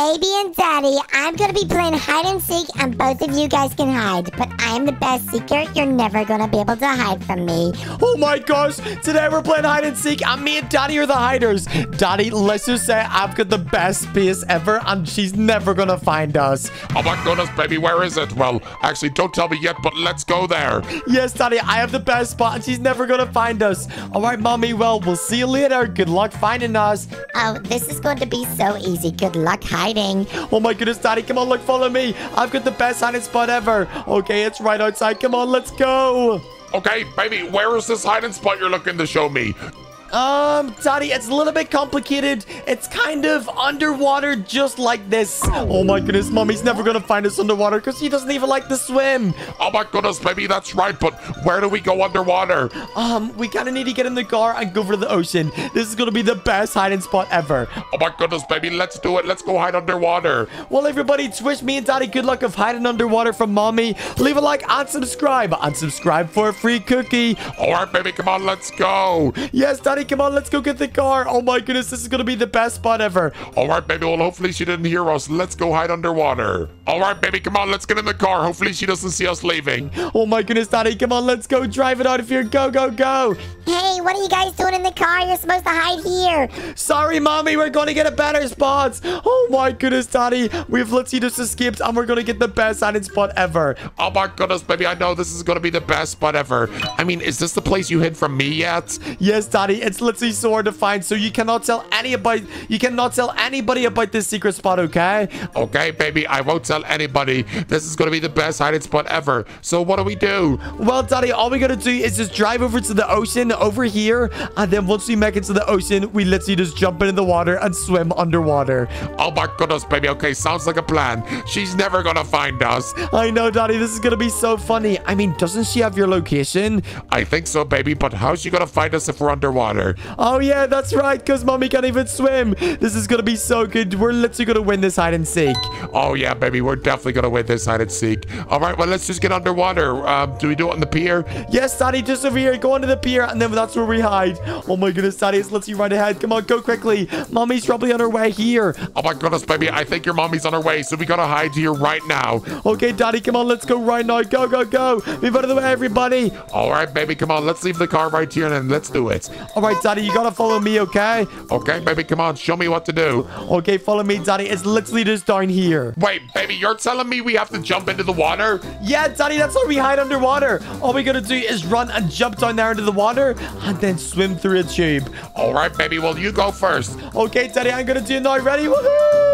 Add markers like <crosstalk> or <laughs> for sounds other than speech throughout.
Baby and Daddy, I'm gonna be playing hide and seek, and both of you guys can hide. But I am the best seeker. You're never gonna be able to hide from me. Oh my gosh, today we're playing hide and seek, and me and Daddy are the hiders. Daddy, let's just say I've got the best space ever, and she's never gonna find us. Oh my goodness, baby, where is it? Well, actually, don't tell me yet, but let's go there. Yes, Daddy, I have the best spot, and she's never gonna find us. All right, Mommy, well, we'll see you later. Good luck finding us. Oh, this is going to be so easy. Good luck hiding. Oh my goodness, Daddy, come on, look, follow me. I've got the best hiding spot ever. Okay, it's right outside. Come on, let's go. Okay, baby, where is this hiding spot you're looking to show me? Um, Daddy, it's a little bit complicated. It's kind of underwater, just like this. Oh my goodness, Mommy's never gonna find us underwater because she doesn't even like to swim. Oh my goodness, baby, that's right, but where do we go underwater? Um, we kind of need to get in the car and go for the ocean. This is gonna be the best hiding spot ever. Oh my goodness, baby, let's do it. Let's go hide underwater. Well, everybody, to wish me and Daddy good luck of hiding underwater from Mommy. Leave a like and subscribe. And subscribe for a free cookie. All right, baby, come on, let's go. Yes, Daddy, come on, let's go get the car. Oh my goodness, this is gonna be the best spot ever. All right, baby, well, hopefully she didn't hear us. Let's go hide underwater. All right, baby, come on, let's get in the car. Hopefully she doesn't see us leaving. Oh my goodness, Daddy, come on, let's go drive it out of here. Go, go, go. Hey, what are you guys doing in the car? You're supposed to hide here. Sorry, Mommy, we're gonna get a better spot. Oh my goodness, Daddy, we've literally just escaped and we're gonna get the best hiding spot ever. Oh my goodness, baby, I know this is gonna be the best spot ever. I mean, is this the place you hid from me yet? Yes, Daddy, it's literally so hard to find, so you cannot tell any about you cannot tell anybody about this secret spot, okay? Okay, baby, I won't tell anybody. This is gonna be the best hiding spot ever. So what do we do? Well, Daddy, all we gotta do is just drive over to the ocean over here, and then once we make it to the ocean, we literally just jump into the water and swim underwater. Oh my goodness, baby. Okay, sounds like a plan. She's never gonna find us. I know, Daddy, this is gonna be so funny. I mean, doesn't she have your location? I think so, baby, but how's she gonna find us if we're underwater? Oh yeah, that's right, because Mommy can't even swim. This is gonna be so good. We're literally gonna win this hide and seek. Oh yeah, baby, we're definitely gonna win this hide and seek. All right, well, let's just get underwater. Um, do we do it on the pier? Yes, Daddy, just over here. Go onto the pier, and then that's where we hide. Oh my goodness, Daddy, it's literally right ahead. Come on, go quickly. Mommy's probably on her way here. Oh my goodness, baby, I think your mommy's on her way, so we gotta hide here right now. Okay, Daddy, come on, let's go right now. Go, go, go. Move out of the way, everybody. All right, baby, come on, let's leave the car right here and then let's do it. All right, Daddy, you gotta follow me, okay? Okay, baby, come on, show me what to do. Okay, follow me, Daddy. It's literally just down here. Wait, baby, you're telling me we have to jump into the water? Yeah, Daddy, that's where we hide underwater. All we gotta do is run and jump down there into the water and then swim through a tube. All right, baby, well, you go first. Okay, Daddy, I'm gonna do it now. Ready? Woohoo!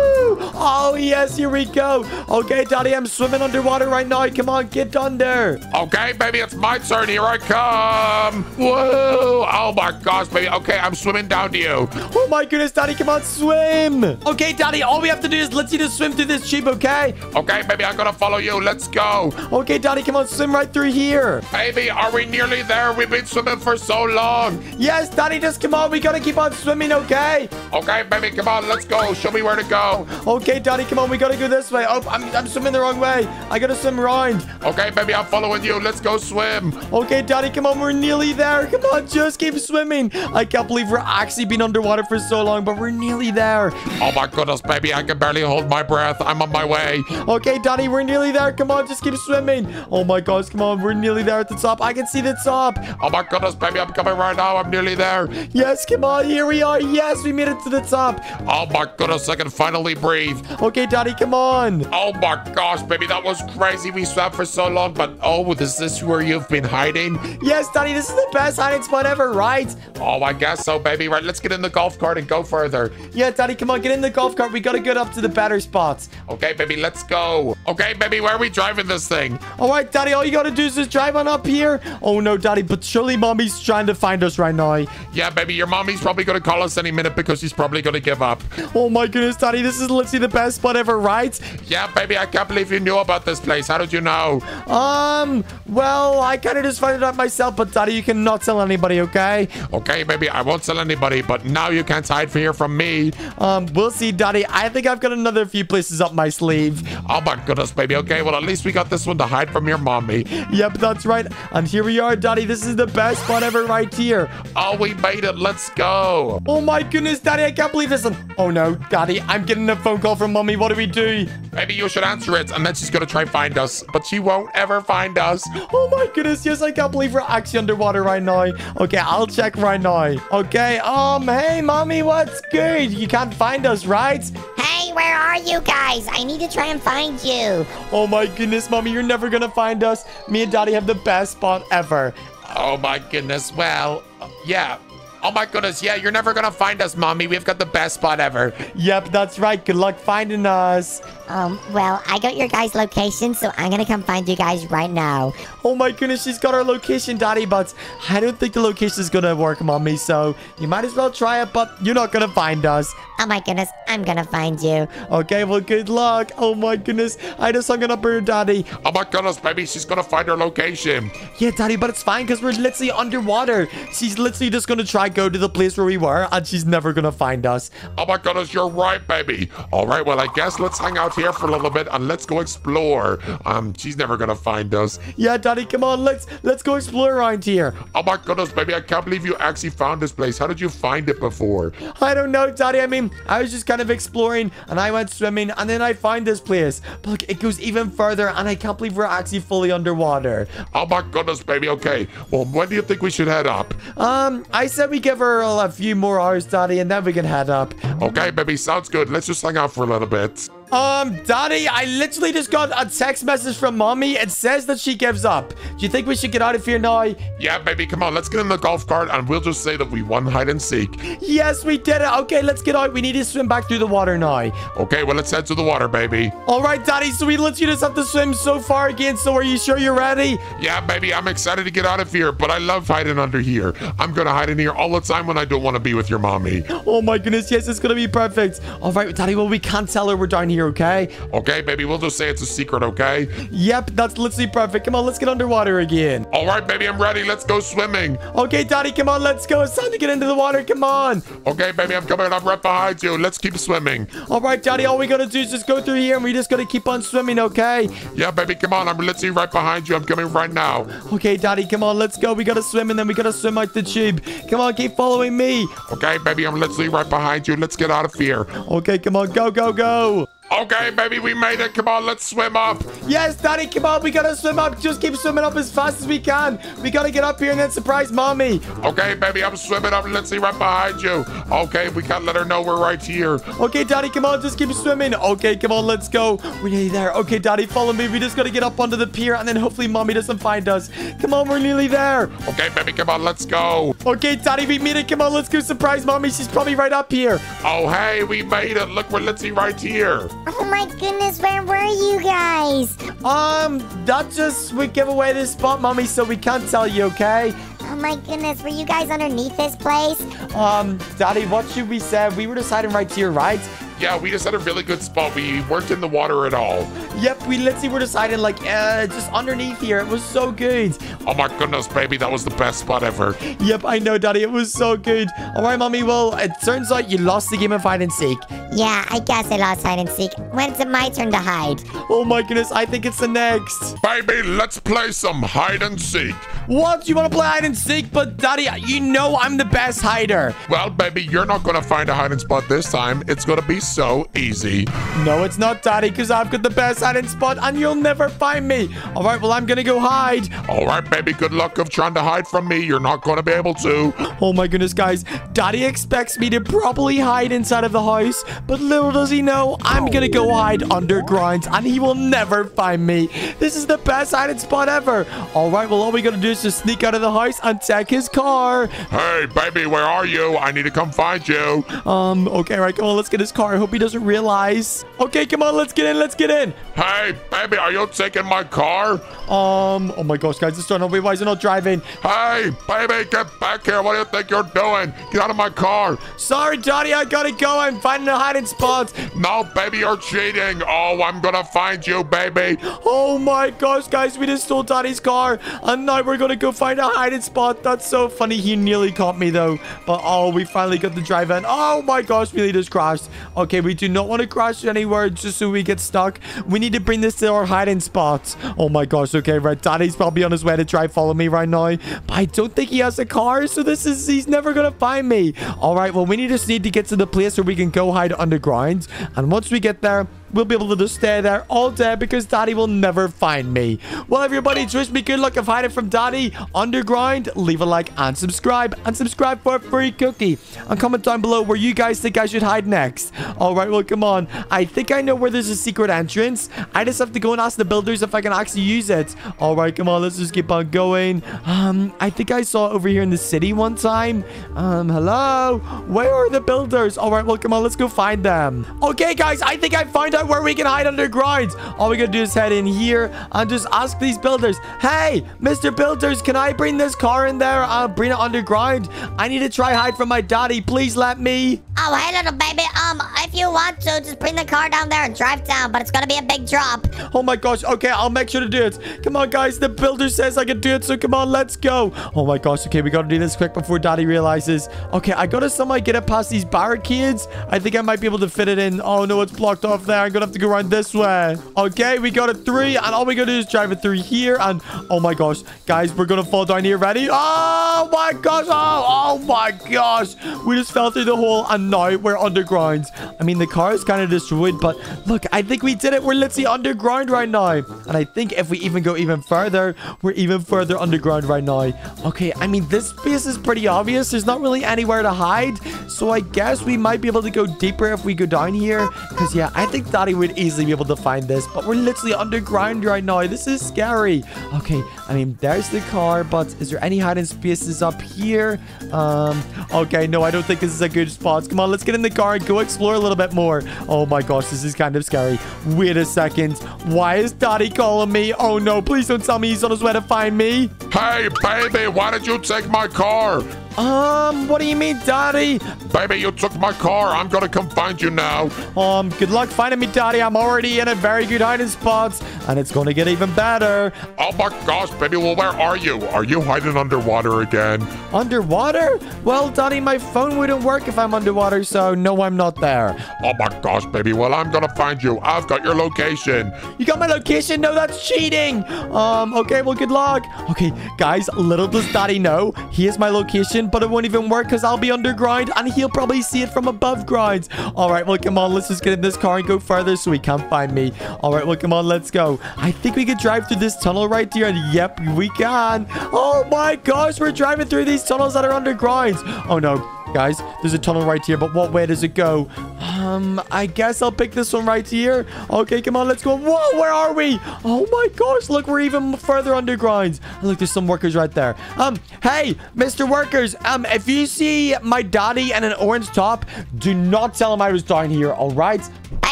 Oh, yes, here we go. Okay, Daddy, I'm swimming underwater right now. Come on, get under. Okay, baby, it's my turn. Here I come. Whoa! Oh my gosh, baby. Okay, I'm swimming down to you. Oh my goodness, Daddy, come on, swim. Okay, Daddy, all we have to do is let's you just swim through this tube, okay? Okay, baby, I'm gonna follow you. Let's go. Okay, Daddy, come on, swim right through here. Baby, are we nearly there? We've been swimming for so long. Yes, Daddy, just come on. We gotta keep on swimming, okay? Okay, baby, come on, let's go. Show me where to go. Okay, Daddy, come on. We gotta go this way. Oh, I'm, I'm swimming the wrong way. I gotta swim around. Okay, baby, I'm following you. Let's go swim. Okay, Daddy, come on. We're nearly there. Come on, just keep swimming. I can't believe we're actually been underwater for so long, but we're nearly there. Oh my goodness, baby, I can barely hold my breath. I'm on my way. Okay, Daddy, we're nearly there. Come on, just keep swimming. Oh my gosh, come on. We're nearly there at the top. I can see the top. Oh my goodness, baby, I'm coming right now. I'm nearly there. Yes, come on. Here we are. Yes, we made it to the top. Oh my goodness, I can finally breathe. Okay, Daddy, come on. Oh my gosh, baby, that was crazy. We swam for so long, but oh, is this where you've been hiding? Yes, Daddy, this is the best hiding spot ever, right? Oh, I guess so, baby. Right, let's get in the golf cart and go further. Yeah, Daddy, come on, get in the golf cart. We gotta get up to the better spots. Okay, baby, let's go. Okay, baby, where are we driving this thing? All right, Daddy, all you gotta do is just drive on up here. Oh no, Daddy, but surely Mommy's trying to find us right now. Yeah, baby, your mommy's probably gonna call us any minute because she's probably gonna give up. Oh my goodness, Daddy, this is literally the best spot ever, right? Yeah, baby, I can't believe you knew about this place. How did you know? Um, well, I kind of just found it out myself, but Daddy, you cannot tell anybody, okay? Okay, baby, I won't tell anybody, but now you can't hide from here from me. Um, we'll see, Daddy. I think I've got another few places up my sleeve. Oh my goodness, baby. Okay, well, at least we got this one to hide from your mommy. Yep, that's right. And here we are, Daddy. This is the best spot ever right here. Oh, we made it. Let's go. Oh my goodness, Daddy, I can't believe this. Oh no, Daddy, I'm getting a phone call from Mommy. What do we do? Maybe you should answer it, and then she's gonna try and find us, but she won't ever find us. Oh my goodness, yes, I can't believe we're actually underwater right now. Okay, I'll check right now. Okay, um, hey, mommy, what's good? You can't find us, right? Hey, where are you guys? I need to try and find you. Oh my goodness, mommy, you're never gonna find us. Me and daddy have the best spot ever. Oh my goodness. Well, yeah. Oh my goodness. Yeah, you're never gonna find us, mommy. We've got the best spot ever. Yep, that's right. Good luck finding us. Um, well, I got your guys' location, so I'm gonna come find you guys right now. Oh my goodness, she's got our location, daddy, but I don't think the location is gonna work, mommy, so you might as well try it, but you're not gonna find us. Oh my goodness, I'm gonna find you. Okay, well, good luck. Oh my goodness, I just hung it up her, daddy. Oh my goodness, baby. She's gonna find our location. Yeah, daddy, but it's fine because we're literally underwater. She's literally just gonna try go to the place where we were, and she's never gonna find us. Oh my goodness, you're right, baby. All right, well, I guess let's hang out here for a little bit and let's go explore. Um, she's never gonna find us. Yeah, daddy, come on, let's let's go explore around here. Oh my goodness, baby, I can't believe you actually found this place. How did you find it before? I don't know, Daddy. I mean, I was just kind of exploring and I went swimming and then I find this place. But look, it goes even further and I can't believe we're actually fully underwater. Oh my goodness, baby. Okay, well, when do you think we should head up? Um, I said we give her a few more hours, Daddy, and then we can head up. Okay, baby, sounds good. Let's just hang out for a little bit. Um, Daddy, I literally just got a text message from Mommy. It says that she gives up. Do you think we should get out of here now? Yeah, baby, come on, let's get in the golf cart and we'll just say that we won hide and seek. Yes, we did it. Okay, let's get out. We need to swim back through the water now. Okay, well, let's head to the water, baby. All right, Daddy, so we literally just have to swim so far again. So are you sure you're ready? Yeah, baby, I'm excited to get out of here, but I love hiding under here. I'm gonna hide in here all the time when I don't want to be with your mommy. Oh my goodness, yes, it's gonna be perfect. All right, Daddy, well, we can't tell her we're down here, okay? Okay, baby, we'll just say it's a secret, okay? Yep, that's literally perfect. Come on, let's get underwater again. All right, baby, I'm ready. Let's go swimming. Okay, Daddy, come on, let's go. It's time to get into the water. Come on. Okay, baby, I'm coming. I'm right behind you. Let's keep swimming. All right, Daddy, all we gotta do is just go through here and we just gotta keep on swimming, okay? Yeah, baby, come on. I'm literally right behind you. I'm coming right now. Okay, Daddy, come on, let's go. We gotta swim and then we gotta swim out the tube. Come on, keep following me. Okay, baby, I'm literally right behind you. Let's get out of here. Okay, come on, go, go, go. Okay, baby, we made it. Come on, let's swim up. Yes, Daddy, come on. We gotta swim up. Just keep swimming up as fast as we can. We gotta get up here and then surprise Mommy. Okay, baby, I'm swimming up. Let's see right behind you. Okay, we can't let her know we're right here. Okay, Daddy, come on. Just keep swimming. Okay, come on. Let's go. We're nearly there. Okay, Daddy, follow me. We just gotta get up onto the pier and then hopefully Mommy doesn't find us. Come on, we're nearly there. Okay, baby, come on, let's go. Okay, Daddy, we made it. Come on, let's go surprise Mommy. She's probably right up here. Oh, hey, we made it. Look, we're literally right here. Oh my goodness, where were you guys? Um, just would give away this spot, Mommy, so we can't tell you, okay? Oh my goodness, were you guys underneath this place? Um, Daddy, what should we say? We were deciding right to your right. Yeah, we just had a really good spot. We weren't in the water at all. Yep, we literally were deciding like uh just underneath here. It was so good. Oh my goodness, baby, that was the best spot ever. Yep, I know, Daddy. It was so good. All right, Mommy. Well, it turns out you lost the game of hide and seek. Yeah, I guess I lost hide and seek. When's it my turn to hide? Oh my goodness, I think it's the next. Baby, let's play some hide and seek. What? You want to play hide and seek? But Daddy, you know I'm the best hider. Well, baby, you're not gonna find a hiding spot this time. It's gonna be so easy. No, it's not, Daddy, because I've got the best hiding spot and you'll never find me. All right, well, I'm gonna go hide. All right, baby, good luck of trying to hide from me. You're not gonna be able to. Oh my goodness, guys. Daddy expects me to properly hide inside of the house, but little does he know, I'm gonna go hide underground and he will never find me. This is the best hiding spot ever. All right, well, all we gotta do is just sneak out of the house and his car. Hey, baby, where are you? I need to come find you. Um, okay, right, come on, let's get his car. I hope he doesn't realize. Okay, come on, let's get in, let's get in. Hey, baby, are you taking my car? Um, oh my gosh, guys, this don't know why is it not driving? Hey, baby, get back here. What do you think you're doing? Get out of my car. Sorry, Daddy, I gotta go. I'm finding a hiding spot. No, baby, you're cheating. Oh, I'm gonna find you, baby. Oh my gosh, guys, we just stole Daddy's car, and now we're going gonna go find a hiding spot. That's so funny. He nearly caught me, though. But, oh, we finally got the drive in. Oh, my gosh, we just crashed. Okay, we do not want to crash anywhere just so we get stuck. We need to bring this to our hiding spot. Oh, my gosh. Okay, right. Daddy's probably on his way to try follow me right now. But I don't think he has a car, so this is... He's never gonna find me. All right, well, we just need to get to the place where we can go hide underground. And once we get there, we'll be able to just stay there all day because Daddy will never find me. Well, everybody, wish me good luck of hiding from Daddy underground. Leave a like and subscribe. And subscribe for a free cookie. And comment down below where you guys think I should hide next. All right, well, come on. I think I know where there's a secret entrance. I just have to go and ask the builders if I can actually use it. All right, come on. Let's just keep on going. Um, I think I saw over here in the city one time. Um, hello? Where are the builders? All right, well, come on. Let's go find them. Okay, guys, I think I found where we can hide underground. All we gotta do is head in here and just ask these builders, Hey, Mr. Builders, can I bring this car in there and bring it underground? I need to try hide from my daddy. Please let me. Oh, hey, little baby. Um, if you want to, just bring the car down there and drive down, but it's gonna be a big drop. Oh my gosh. Okay, I'll make sure to do it. Come on, guys. The builder says I can do it, so come on, let's go. Oh my gosh. Okay, we gotta do this quick before daddy realizes. Okay, I gotta somehow get it past these barricades. I think I might be able to fit it in. Oh no, it's blocked off there. I'm gonna have to go around this way. Okay, we got a three, and all we gotta do is drive it through here. And oh my gosh, guys, we're gonna fall down here. Ready? Oh my gosh! Oh, oh my gosh! We just fell through the hole, and now we're underground. I mean, the car is kind of destroyed, but look, I think we did it. We're literally underground right now. And I think if we even go even further, we're even further underground right now. Okay, I mean, this space is pretty obvious. There's not really anywhere to hide. So I guess we might be able to go deeper if we go down here. Because, yeah, I think Daddy would easily be able to find this. But we're literally underground right now. This is scary. Okay, I mean, there's the car. But is there any hiding spaces up here? Um, okay, no, I don't think this is a good spot. Come on, let's get in the car and go explore a little bit more. Oh my gosh, this is kind of scary. Wait a second. Why is Daddy calling me? Oh no, please don't tell me he's on his way to find me. Hey, baby, why did you take my car? Um, what do you mean, Daddy? Baby, you took my car. I'm gonna come find you now. Um, good luck finding me, Daddy. I'm already in a very good hiding spot, and it's gonna get even better. Oh my gosh, baby, well, where are you? Are you hiding underwater again? Underwater? Well, Daddy, my phone wouldn't work if I'm underwater, so no, I'm not there. Oh my gosh, baby, well, I'm gonna find you. I've got your location. You got my location? No, that's cheating. Um, okay, well, good luck. Okay, guys, little does Daddy know, he has my location, but it won't even work because I'll be underground, and he'll probably see it from above ground. All right, well, come on, let's just get in this car and go further so he can't find me. All right, well, come on, let's go. I think we could drive through this tunnel right here, and yep, we can. Oh my gosh, we're driving through these tunnels that are underground. Oh no, guys. There's a tunnel right here, but what way does it go? Um, I guess I'll pick this one right here. Okay, come on, let's go. Whoa, where are we? Oh my gosh, look, we're even further underground. Look, there's some workers right there. Um, hey, Mr. Workers, um, if you see my daddy and an orange top, do not tell him I was down here, all right?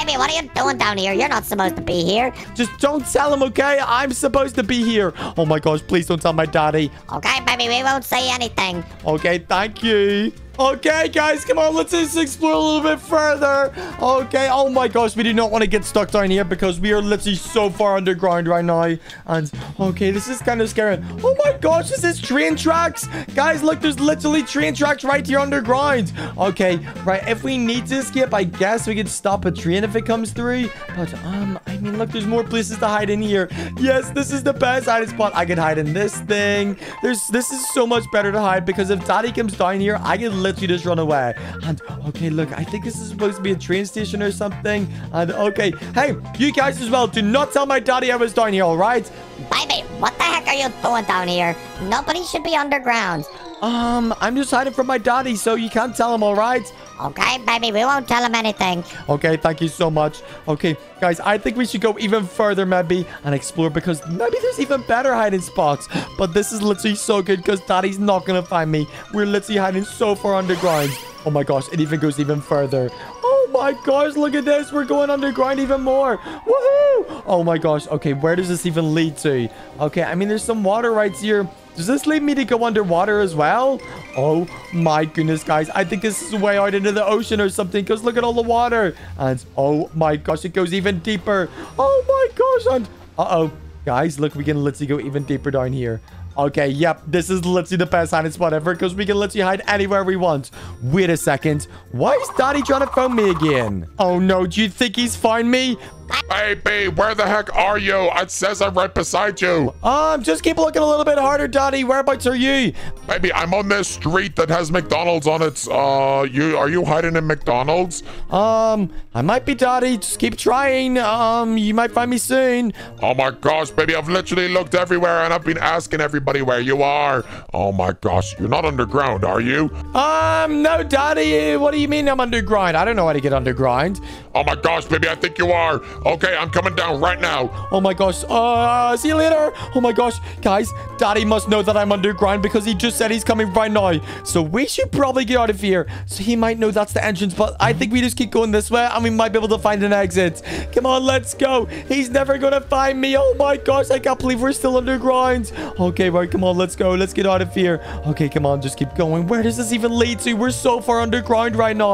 Baby, what are you doing down here? You're not supposed to be here. Just don't tell him, okay? I'm supposed to be here. Oh my gosh, please don't tell my daddy. Okay, baby, we won't say anything. Okay, thank you. Okay, guys, come on. Let's just explore a little bit further. Okay. Oh, my gosh. We do not want to get stuck down here because we are literally so far underground right now. And, okay, this is kind of scary. Oh, my gosh. This is train tracks. Guys, look. There's literally train tracks right here underground. Okay. Right. If we need to escape, I guess we could stop a train if it comes through. But, um, I mean, look. There's more places to hide in here. Yes, this is the best hiding spot. I could hide in this thing. There's, this is so much better to hide because if Daddy comes down here, I can literally just run away. And okay, look, I think this is supposed to be a train station or something. And okay, hey, you guys as well, do not tell my daddy I was down here, all right? Baby, what the heck are you doing down here? Nobody should be underground. Um, I'm just hiding from my daddy, so you can't tell him, all right? Okay, baby, we won't tell him anything. Okay, thank you so much. Okay, guys, I think we should go even further, maybe, and explore because maybe there's even better hiding spots. But this is literally so good because Daddy's not going to find me. We're literally hiding so far underground. Oh my gosh, it even goes even further. Oh my gosh, look at this. We're going underground even more. Woohoo! Oh my gosh. Okay, where does this even lead to? Okay, I mean, there's some water right here. Does this lead me to go underwater as well? Oh my goodness, guys. I think this is way out into the ocean or something because look at all the water. And oh my gosh, it goes even deeper. Oh my gosh. And uh-oh. Guys, look, we can literally go even deeper down here. Okay, yep, this is literally the best hiding spot ever because we can literally hide anywhere we want. Wait a second. Why is Daddy trying to phone me again? Oh no, do you think he's found me? Baby, where the heck are you? It says I'm right beside you. Um, just keep looking a little bit harder, Daddy. Whereabouts are you? Baby, I'm on this street that has McDonald's on it. Uh, you are you hiding in McDonald's? Um, I might be Daddy. Just keep trying. Um, you might find me soon. Oh my gosh, baby, I've literally looked everywhere and I've been asking everybody where you are. Oh my gosh, you're not underground, are you? Um, no, Daddy. What do you mean I'm underground? I don't know how to get underground. Oh my gosh, baby, I think you are. Okay, I'm coming down right now. Oh my gosh. Uh, see you later. Oh my gosh. Guys, Daddy must know that I'm underground because he just said he's coming right now. So we should probably get out of here. So he might know that's the entrance, but I think we just keep going this way and we might be able to find an exit. Come on, let's go. He's never gonna find me. Oh my gosh, I can't believe we're still underground. Okay, right, come on, let's go. Let's get out of here. Okay, come on, just keep going. Where does this even lead to? We're so far underground right now.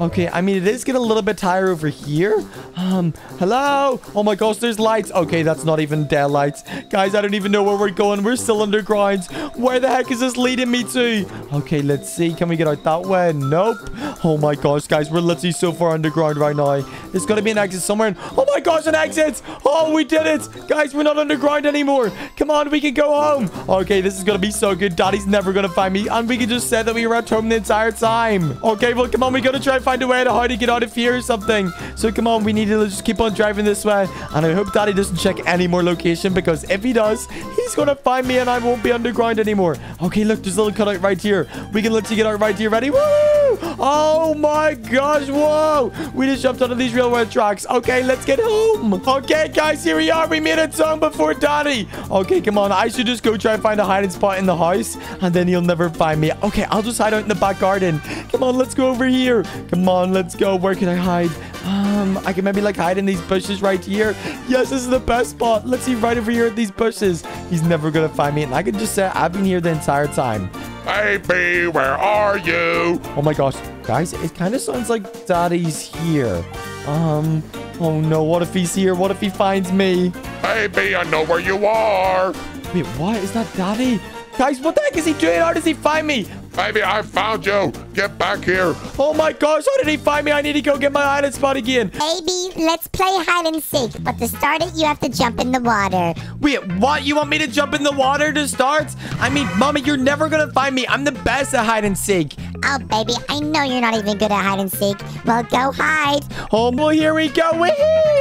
Okay, I mean, it is getting a little bit tired over here. Um, hello? Oh my gosh, there's lights. Okay, that's not even daylights. Guys, I don't even know where we're going. We're still underground. Where the heck is this leading me to? Okay, let's see. Can we get out that way? Nope. Oh my gosh, guys, we're literally so far underground right now. There's got to be an exit somewhere. Oh my gosh, an exit. Oh, we did it. Guys, we're not underground anymore. Come on, we can go home. Okay, this is going to be so good. Daddy's never going to find me. And we can just say that we were at home the entire time. Okay, well, come on. We got to try and find a way to how to get out of here or something. So come on, we need to just keep on driving this way. And I hope Daddy doesn't check any more location because if he does, he's going to find me and I won't be underground anymore. Okay, look, there's a little cutout right here. We can literally get out right here. Ready? Woo! Oh my gosh, whoa! We just jumped onto these railway tracks. Okay, let's get home. Okay, guys, here we are. We made it home before Daddy. Okay, come on. I should just go try and find a hiding spot in the house and then he'll never find me. Okay, I'll just hide out in the back garden. Come on, let's go over here. Come on, let's go. Where can I hide? Um, I can maybe like hide in these bushes right here. Yes, this is the best spot. Let's see right over here at these bushes. He's never gonna find me. And I can just say I've been here the entire time. Baby, where are you? Oh my gosh. Guys, it kind of sounds like Daddy's here. Um, oh no, what if he's here? What if he finds me? Baby, I know where you are. Wait, what? Is that Daddy? Guys, what the heck is he doing? How does he find me? Baby, I found you. Get back here. Oh my gosh, how did he find me? I need to go get my hiding spot again. Baby, let's play hide and seek. But to start it, you have to jump in the water. Wait, what? You want me to jump in the water to start? I mean, Mommy, you're never gonna find me. I'm the best at hide and seek. Oh, baby, I know you're not even good at hide and seek. Well, go hide. Oh, well, here we go. Whee!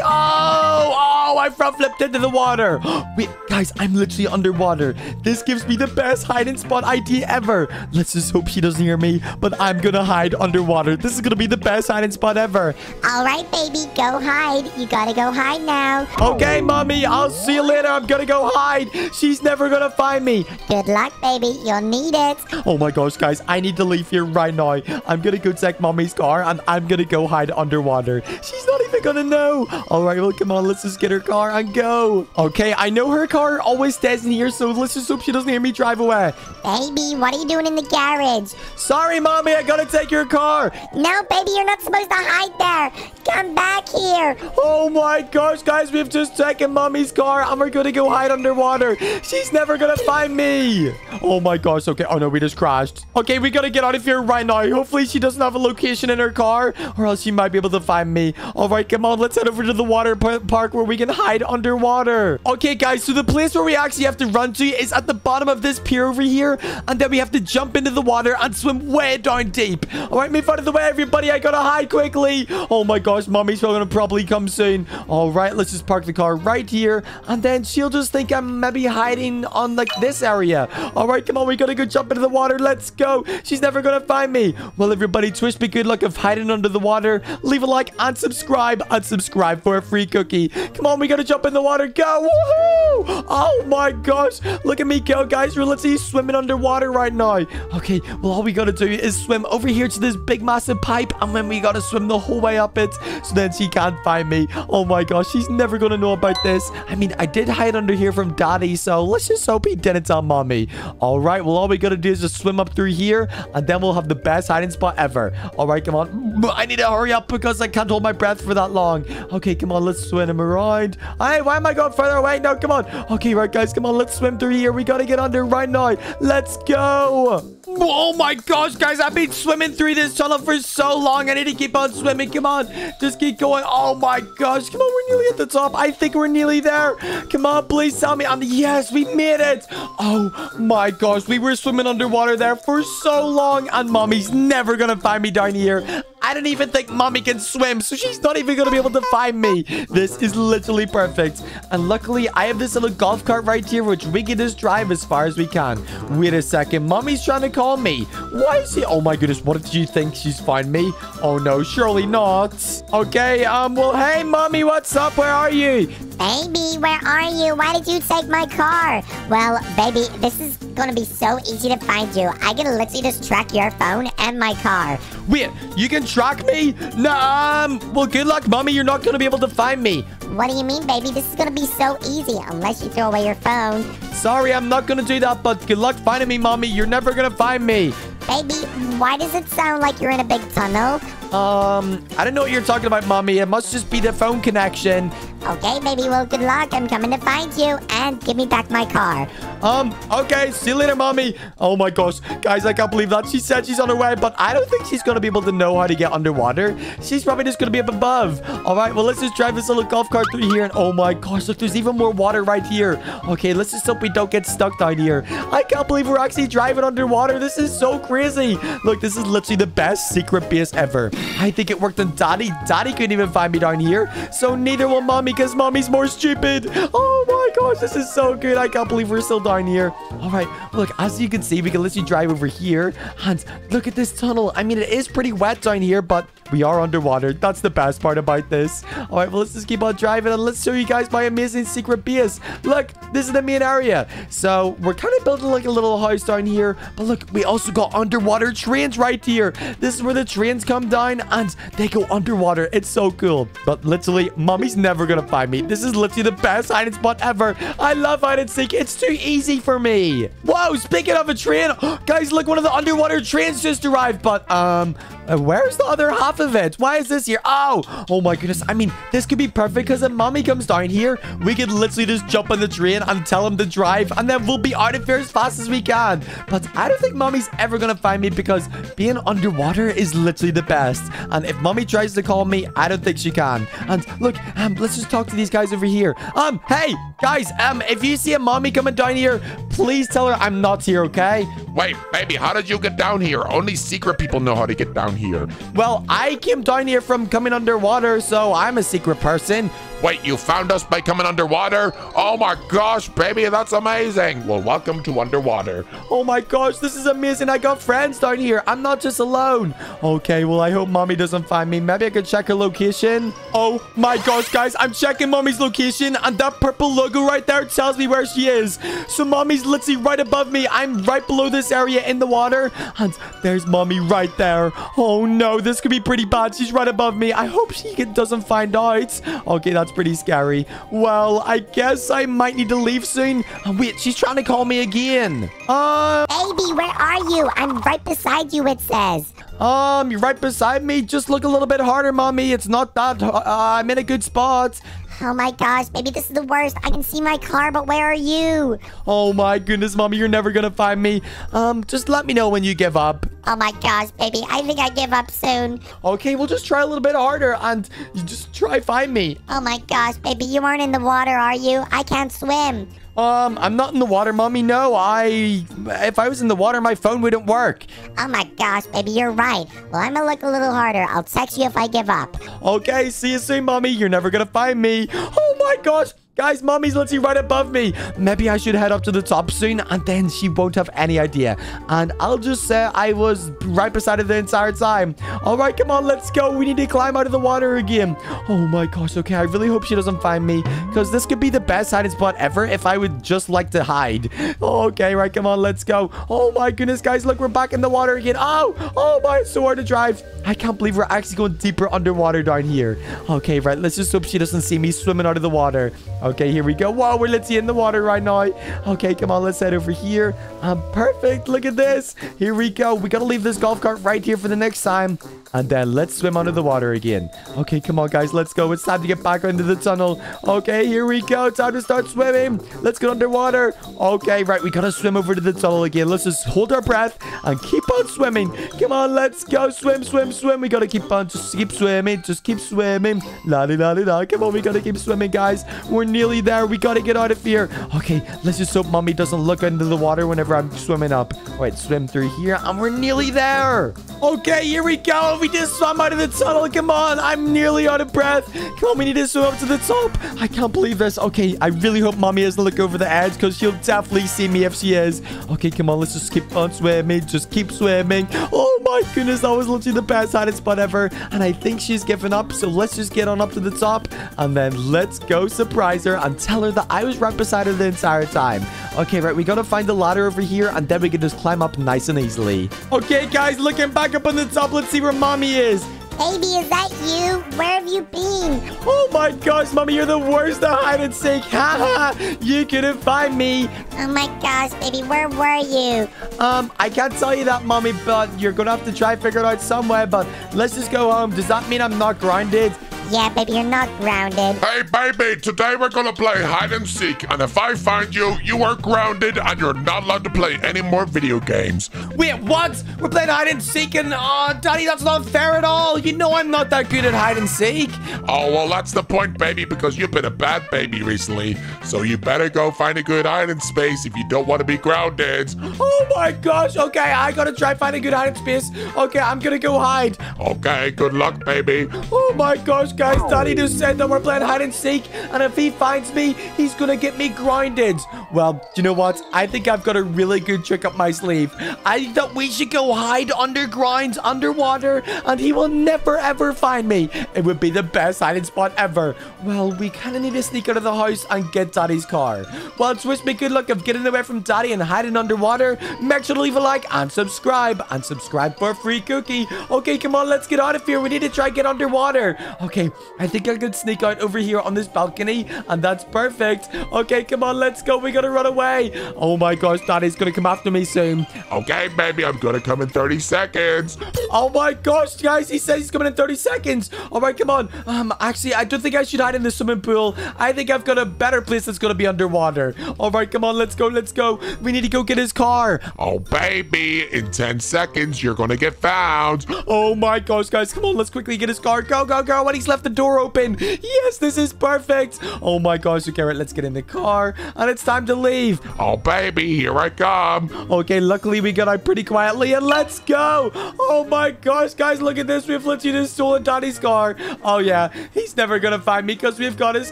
Oh, oh, I front flipped into the water. <gasps> Wait, guys, I'm literally underwater. This gives me the best hide and spot idea ever. Let's just hope she doesn't hear me, but I'm gonna hide underwater. This is gonna be the best hiding spot ever. All right, baby, go hide. You gotta go hide now. Okay, Mommy, I'll see you later. I'm gonna go hide. She's never gonna find me. Good luck, baby. You'll need it. Oh my gosh, guys, I need to leave here right now. I'm gonna go check mommy's car and I'm gonna go hide underwater. She's not even gonna know. All right, well, come on, let's just get her car and go. Okay, I know her car always stays in here, so let's just hope she doesn't hear me drive away. Baby, what are you doing in the garage? Sorry, mommy, I gotta take your car. No, baby, you're not supposed to hide there. Come back here. Oh my gosh, guys, we've just taken mommy's car and we're gonna go hide underwater. She's never gonna find me. Oh my gosh, okay. Oh no, we just crashed. Okay, we gotta get out of here right now. Hopefully she doesn't have a location in her car or else she might be able to find me. All right, come on, let's head over to the water park where we can hide underwater. Okay, guys, so the place where we actually have to run to is at the bottom of this pier over here and then we have to jump into the water and swim way down deep. All right, move out of the way, everybody. I gotta hide quickly. Oh my gosh, mommy's gonna probably come soon. All right, let's just park the car right here and then she'll just think I'm maybe hiding on like this area. All right, come on, we gotta go jump into the water. Let's go. She's never gonna find me. Well, everybody, twist me good luck of hiding under the water. Leave a like and subscribe and subscribe for a free cookie. Come on, we gotta jump in the water. Go! Woohoo! Oh my gosh, look at me go, guys. We're literally swimming underwater right now. Okay, well, all we gotta do is swim over here to this big massive pipe, and then we gotta swim the whole way up it, so then she can't find me. Oh my gosh, she's never gonna know about this. I mean, I did hide under here from Daddy, so let's just hope he didn't tell Mommy. All right, well, all we gotta do is just swim up through here, and then we'll have the best hiding spot ever. All right, come on. I need to hurry up because I can't hold my breath for that long. Okay, come on, let's swim around. find. Hey, why am I going further away? No, come on. Okay, right, guys, come on. Let's swim through here. We gotta get under right now. Let's go. Oh my gosh, guys, I've been swimming through this tunnel for so long. I need to keep on swimming. Come on, just keep going. Oh my gosh, come on, we're nearly at the top. I think we're nearly there. Come on, please tell me. I'm yes, we made it. Oh my gosh, we were swimming underwater there for so long, and mommy's never gonna find me down here. I don't even think mommy can swim, so she's not even gonna be able to find me. This is literally perfect. And luckily, I have this little golf cart right here, which we can just drive as far as we can. Wait a second, mommy's trying to call me. Why is she? Oh my goodness, what did you think she's find me? Oh no, surely not. Okay, um, well, hey, mommy, what's up? Where are you? Baby, where are you? Why did you take my car? Well, baby, this is gonna be so easy to find you. I can literally just track your phone and my car. Wait, you can track me? Nah, um, well, good luck, mommy. You're not gonna be able to find me. What do you mean, baby? This is gonna be so easy unless you throw away your phone. Sorry, I'm not gonna do that, but good luck finding me, mommy. You're never gonna find me. Baby, why does it sound like you're in a big tunnel? Um, I don't know what you're talking about, mommy. It must just be the phone connection. Okay, baby, well, good luck. I'm coming to find you and give me back my car. Um, okay, see you later, mommy. Oh my gosh, guys, I can't believe that. She said she's on her way, but I don't think she's gonna be able to know how to get underwater. She's probably just gonna be up above. All right, well, let's just drive this little golf cart through here. And oh my gosh, look, there's even more water right here. Okay, let's just hope we don't get stuck down here. I can't believe we're actually driving underwater. This is so crazy. Look, this is literally the best secret base ever. I think it worked on Daddy. Daddy couldn't even find me down here. So neither will Mommy because Mommy's more stupid. Oh my gosh, this is so good. I can't believe we're still down here. All right, look, as you can see, we can literally drive over here. And look at this tunnel. I mean, it is pretty wet down here, but we are underwater. That's the best part about this. All right, well, let's just keep on driving and let's show you guys my amazing secret base. Look, this is the main area. So we're kind of building like a little house down here. But look, we also got underwater trains right here. This is where the trains come down and they go underwater. It's so cool. But literally, mommy's never to find me. This is literally the best hiding spot ever. I love hide and seek. It's too easy for me. Whoa, speaking of a train, <gasps> guys, look, one of the underwater trains just arrived. But, um, uh, where's the other half of it? Why is this here? Oh, oh my goodness. I mean, this could be perfect because if mommy comes down here, we could literally just jump on the train and tell him to drive and then we'll be out of here as fast as we can. But I don't think mommy's ever going to find me because being underwater is literally the best. And if mommy tries to call me, I don't think she can. And look, um, let's just talk to these guys over here. Um, hey, guys, um, if you see a mommy coming down here, please tell her I'm not here, okay? Wait, baby, how did you get down here? Only secret people know how to get down here. Well, I came down here from coming underwater, so I'm a secret person. Wait, you found us by coming underwater? Oh my gosh, baby, that's amazing. Well, welcome to underwater. Oh my gosh, this is amazing. I got friends down here. I'm not just alone. Okay, well, I hope mommy doesn't find me. Maybe I could check her location. Oh my gosh, guys, I'm checking mommy's location, and that purple logo right there tells me where she is. So mommy's literally right above me. I'm right below this area in the water, and there's mommy right there. Oh no, this could be pretty bad. She's right above me. I hope she doesn't find out. Okay, that's pretty scary. Well, I guess I might need to leave soon. Oh, wait, she's trying to call me again. Uh, Baby, where are you? I'm right beside you, it says. um, you're right beside me. Just look a little bit harder, mommy. It's not that. Uh, I'm in a good spot. Oh my gosh, baby, this is the worst. I can see my car, but where are you? Oh my goodness, mommy, you're never gonna find me. Um, just let me know when you give up. Oh my gosh, baby, I think I give up soon. Okay, we'll just try a little bit harder and just try find me. Oh my gosh, baby, you aren't in the water, are you? I can't swim. Um, I'm not in the water, mommy. No, I. If I was in the water, my phone wouldn't work. Oh my gosh, baby, you're right. Well, I'm gonna look a little harder. I'll text you if I give up. Okay, see you soon, mommy. You're never gonna find me. Oh my gosh. Guys, mommy's literally right above me. Maybe I should head up to the top soon, and then she won't have any idea. And I'll just say I was right beside her the entire time. All right, come on, let's go. We need to climb out of the water again. Oh my gosh, okay. I really hope she doesn't find me, because this could be the best hiding spot ever if I would just like to hide. Oh, okay, right, come on, let's go. Oh my goodness, guys, look, we're back in the water again. Oh, oh my, so hard to drive. I can't believe we're actually going deeper underwater down here. Okay, right, let's just hope she doesn't see me swimming out of the water. Here we go. Whoa, we're literally in the water right now. Okay, come on, let's head over here. Um, perfect. Look at this. Here we go. We gotta leave this golf cart right here for the next time. And then let's swim under the water again. Okay, come on, guys. Let's go. It's time to get back into the tunnel. Okay, here we go. Time to start swimming. Let's get underwater. Okay, right. We gotta swim over to the tunnel again. Let's just hold our breath and keep on swimming. Come on, let's go. Swim, swim, swim. We gotta keep on. Just keep swimming. Just keep swimming. La di la di la. Come on, we gotta keep swimming, guys. We're nearly there. We gotta get out of here. Okay, let's just hope mommy doesn't look into the water whenever I'm swimming up. All right, swim through here, and we're nearly there. Okay, here we go. We just swam out of the tunnel. Come on, I'm nearly out of breath. Come on, we need to swim up to the top. I can't believe this. Okay, I really hope mommy doesn't look over the edge because she'll definitely see me if she is. Okay, come on, let's just keep on swimming. Just keep swimming. Oh my goodness, that was literally the best hiding spot ever. And I think she's given up. So let's just get on up to the top and then let's go surprise her and tell her that I was right beside her the entire time. Okay, right, we gotta find the ladder over here and then we can just climb up nice and easily. Okay, guys, looking back up on the top, let's see where mommy is. Baby, is that you? Where have you been? Oh my gosh, mommy, you're the worst at hide and seek. <laughs> Haha, you couldn't find me. Oh my gosh, baby, where were you? Um, I can't tell you that, mommy, but you're gonna have to try figure it out somewhere. But let's just go home. Does that mean I'm not grounded? Yeah, baby, you're not grounded. Hey, baby, today we're gonna play hide and seek, and if I find you, you are grounded and you're not allowed to play any more video games. Wait, what? We're playing hide and seek, and oh, daddy, that's not fair at all. You know I'm not that good at hide and seek. Oh, well, that's the point, baby, because you've been a bad baby recently. So you better go find a good hiding space if you don't want to be grounded. Oh my gosh. Okay, I gotta try find a good hiding space. Okay, I'm gonna go hide. Okay, good luck, baby. Oh my gosh, guys. Daddy just said that we're playing hide and seek, and if he finds me, he's gonna get me grinded. Well, you know what? I think I've got a really good trick up my sleeve. I think that we should go hide under grinds underwater, and he will never ever find me. It would be the best hiding spot ever. Well, we kind of need to sneak out of the house and get Daddy's car. Well, it's wish me good luck of getting away from Daddy and hiding underwater. Make sure to leave a like and subscribe, and subscribe for a free cookie. Okay, come on, let's get out of here. We need to try get underwater. Okay, I think I could sneak out over here on this balcony, and that's perfect. Okay, come on, let's go. We gotta run away. Oh my gosh, Daddy's gonna come after me soon. Okay, baby, I'm gonna come in 30 seconds. Oh my gosh, guys, he says he's coming in 30 seconds. All right, come on. Um, actually, I don't think I should hide in the swimming pool. I think I've got a better place that's gonna be underwater. All right, come on, let's go, let's go. We need to go get his car. Oh, baby, in 10 seconds, you're gonna get found. Oh my gosh, guys, come on, let's quickly get his car. Go, go, go. When he's left the door open. Yes, this is perfect. Oh my gosh, okay, right, let's get in the car. And it's time to leave. Oh, baby, here I come. Okay, luckily we got out pretty quietly and let's go. Oh my gosh, guys, look at this. We've literally just stolen Daddy's car. Oh yeah, he's never gonna find me because we've got his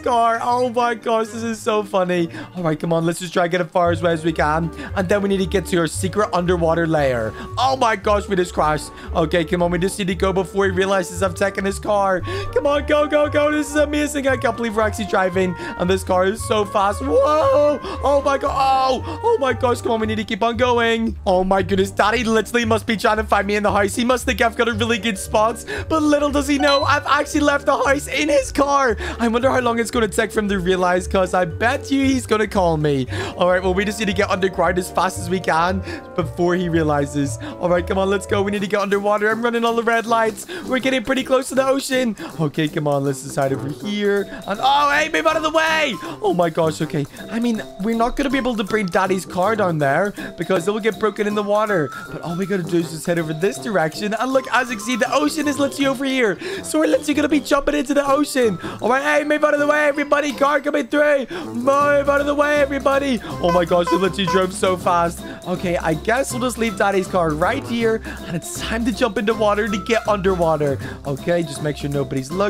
car. Oh my gosh, this is so funny. All right, come on, let's just try to get as far away as we can. And then we need to get to our secret underwater lair. Oh my gosh, we just crashed. Okay, come on, we just need to go before he realizes I've taken his car. Come on, go, go, go. This is amazing. I can't believe we're actually driving. And this car is so fast. Whoa. Oh my god. Oh, oh my gosh. Come on, we need to keep on going. Oh my goodness. Daddy literally must be trying to find me in the house. He must think I've got a really good spot. But little does he know, I've actually left the house in his car. I wonder how long it's going to take for him to realize because I bet you he's going to call me. All right, well, we just need to get underground as fast as we can before he realizes. All right, come on, let's go. We need to get underwater. I'm running all the red lights. We're getting pretty close to the ocean. Okay, come on, let's decide over here. And oh, hey, move out of the way. Oh my gosh, okay. I mean, we're not going to be able to bring Daddy's car down there because it will get broken in the water. But all we got to do is just head over this direction. And look, as you can see, the ocean is literally over here. So we're literally going to be jumping into the ocean. All right, hey, move out of the way, everybody. Car coming through. Move out of the way, everybody. Oh my gosh, we literally drove so fast. Okay, I guess we'll just leave Daddy's car right here. And it's time to jump into water to get underwater. Okay, just make sure nobody's looking.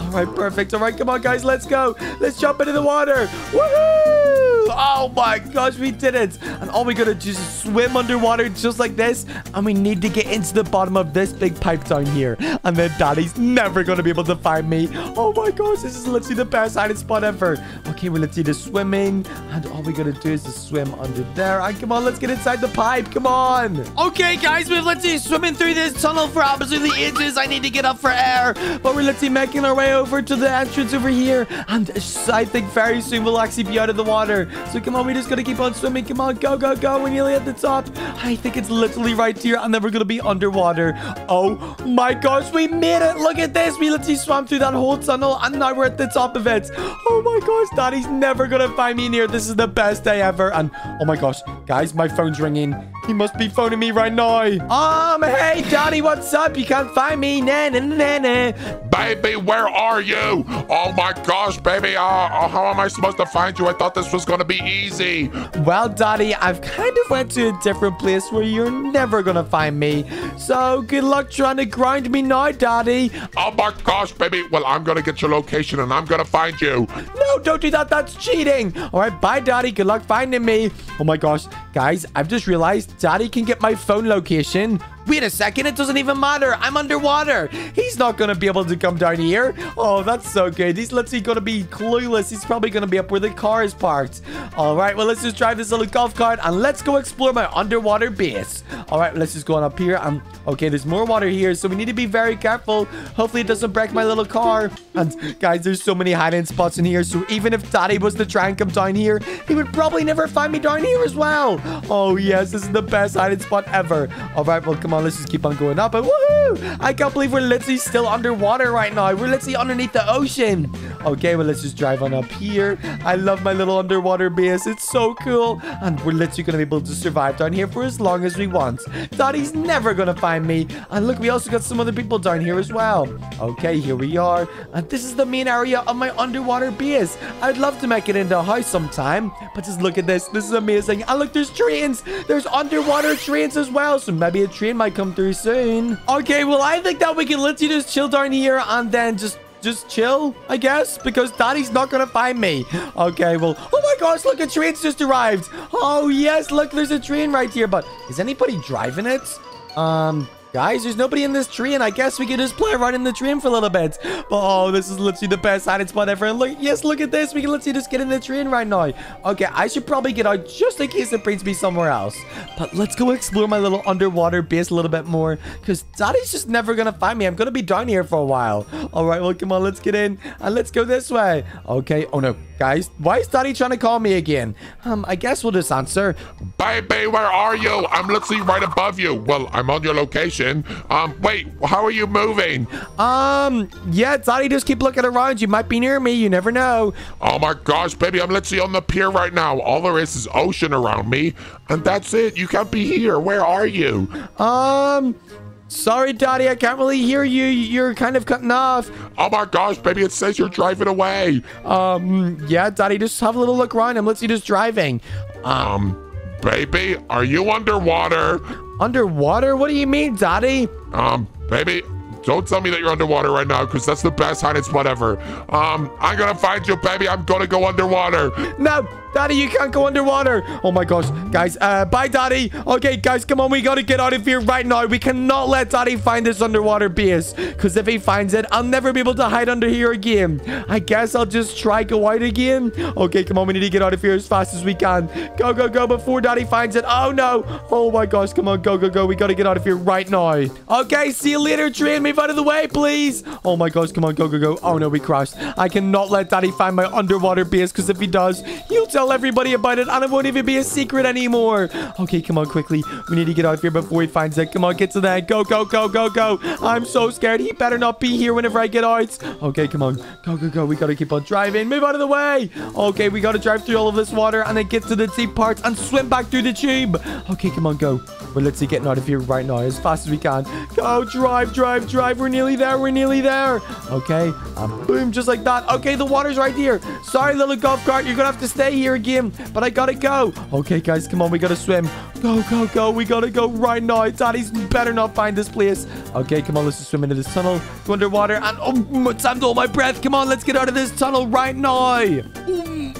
All right, perfect. All right, come on, guys. Let's go. Let's jump into the water. Woohoo! Oh my gosh, we did it. And all we gotta do is swim underwater just like this. And we need to get into the bottom of this big pipe down here. And then Daddy's never gonna be able to find me. Oh my gosh, this is literally the best hiding spot ever. Okay, well, let's see the swimming. And all we gotta do is just swim under there. And come on, let's get inside the pipe. Come on. Okay, guys, we've let's see swimming through this tunnel for absolutely ages. I need to get up for air. But we're let's see making our way over to the entrance over here. And I think very soon we'll actually be out of the water. So come on, we just gotta keep on swimming. Come on, go, go, go. We're nearly at the top. I think it's literally right here, and then we're gonna be underwater. Oh my gosh, we made it. Look at this. We literally swam through that whole tunnel, and now we're at the top of it. Oh my gosh, Daddy's never gonna find me in here. This is the best day ever. And oh my gosh, guys, my phone's ringing. He must be phoning me right now. Um, hey, Daddy, what's up? You can't find me. Nah, nah, nah, nah. Baby, where are you? Oh my gosh, baby. Uh, uh, how am I supposed to find you? I thought this was gonna be easy. Well, Daddy, I've kind of went to a different place where you're never gonna find me. So good luck trying to grind me now, Daddy. Oh my gosh, baby. Well, I'm gonna get your location and I'm gonna find you. No, don't do that. That's cheating. All right, bye, Daddy. Good luck finding me. Oh my gosh, guys, I've just realized Daddy can get my phone location. Wait a second, it doesn't even matter. I'm underwater. He's not going to be able to come down here. Oh, that's so good. He's literally going to be clueless. He's probably going to be up where the car is parked. All right, well, let's just drive this little golf cart and let's go explore my underwater base. All right, let's just go on up here. Um, okay, there's more water here, so we need to be very careful. Hopefully, it doesn't break my little car. And guys, there's so many hiding spots in here, so even if Daddy was to try and come down here, he would probably never find me down here as well. Oh, yes, this is the best hiding spot ever. All right, well, come on, let's just keep on going up. And woohoo! I can't believe we're literally still underwater right now. We're literally underneath the ocean. Okay, well, let's just drive on up here. I love my little underwater base. It's so cool. And we're literally going to be able to survive down here for as long as we want. Daddy's never going to find me. And look, we also got some other people down here as well. Okay, here we are. And this is the main area of my underwater base. I'd love to make it into a house sometime. But just look at this. This is amazing. And look, there's trains. There's underwater trains as well. So maybe a train might come through soon. Okay, well, I think that we can literally just chill down here and then just just chill, I guess, because Daddy's not gonna find me. Okay, well, oh my gosh, look, a train's just arrived. Oh, yes, look, there's a train right here, but is anybody driving it? Um, Guys, there's nobody in this tree, and I guess we could just play around in the train for a little bit. Oh, this is literally the best hiding spot ever. And look, yes, look at this. We can literally just get in the train right now. Okay, I should probably get out just in case it brings me somewhere else. But let's go explore my little underwater base a little bit more, because Daddy's just never going to find me. I'm going to be down here for a while. All right, well, come on, let's get in, and let's go this way. Okay, oh no, guys, why is Daddy trying to call me again? Um, I guess we'll just answer. Baby, where are you? I'm literally right above you. Well, I'm on your location. Um, wait, how are you moving? Um, yeah, Daddy, just keep looking around. You might be near me. You never know. Oh my gosh, baby, I'm literally on the pier right now. All there is is ocean around me, and that's it. You can't be here. Where are you? Um, sorry, Daddy, I can't really hear you. You're kind of cutting off. Oh my gosh, baby, it says you're driving away. Um, yeah, Daddy, just have a little look around. I'm literally just driving. Um, baby, are you underwater? Underwater? What do you mean, Daddy? Um, baby, don't tell me that you're underwater right now, because that's the best hiding spot ever. Um, I'm gonna find you, baby. I'm gonna go underwater. No, Daddy, you can't go underwater. Oh my gosh, guys. Uh, bye, Daddy. Okay, guys, come on. We gotta get out of here right now. We cannot let Daddy find this underwater base, because if he finds it, I'll never be able to hide under here again. I guess I'll just try go out again. Okay, come on. We need to get out of here as fast as we can. Go, go, go before Daddy finds it. Oh no. Oh my gosh, come on. Go, go, go. We gotta get out of here right now. Okay, see you later, train. Move out of the way, please. Oh my gosh, come on. Go, go, go. Oh no, we crashed. I cannot let Daddy find my underwater base, because if he does, he'll tell everybody about it and it won't even be a secret anymore. Okay, come on, quickly. We need to get out of here before he finds it. Come on, get to that. Go, go, go, go, go. I'm so scared. He better not be here whenever I get out. Okay, come on. Go, go, go. We gotta keep on driving. Move out of the way. Okay, we gotta drive through all of this water and then get to the deep parts and swim back through the tube. Okay, come on, go. We're literally getting out of here right now as fast as we can. Go, drive, drive, drive. We're nearly there. We're nearly there. Okay, um, boom, just like that. Okay, the water's right here. Sorry, little golf cart. You're gonna have to stay here again, but I gotta go. Okay, guys, come on. We gotta swim. Go, go, go. We gotta go right now. Daddy's better not find this place. Okay, come on. Let's just swim into this tunnel. Go underwater. And oh, time to hold my breath. Come on, let's get out of this tunnel right now.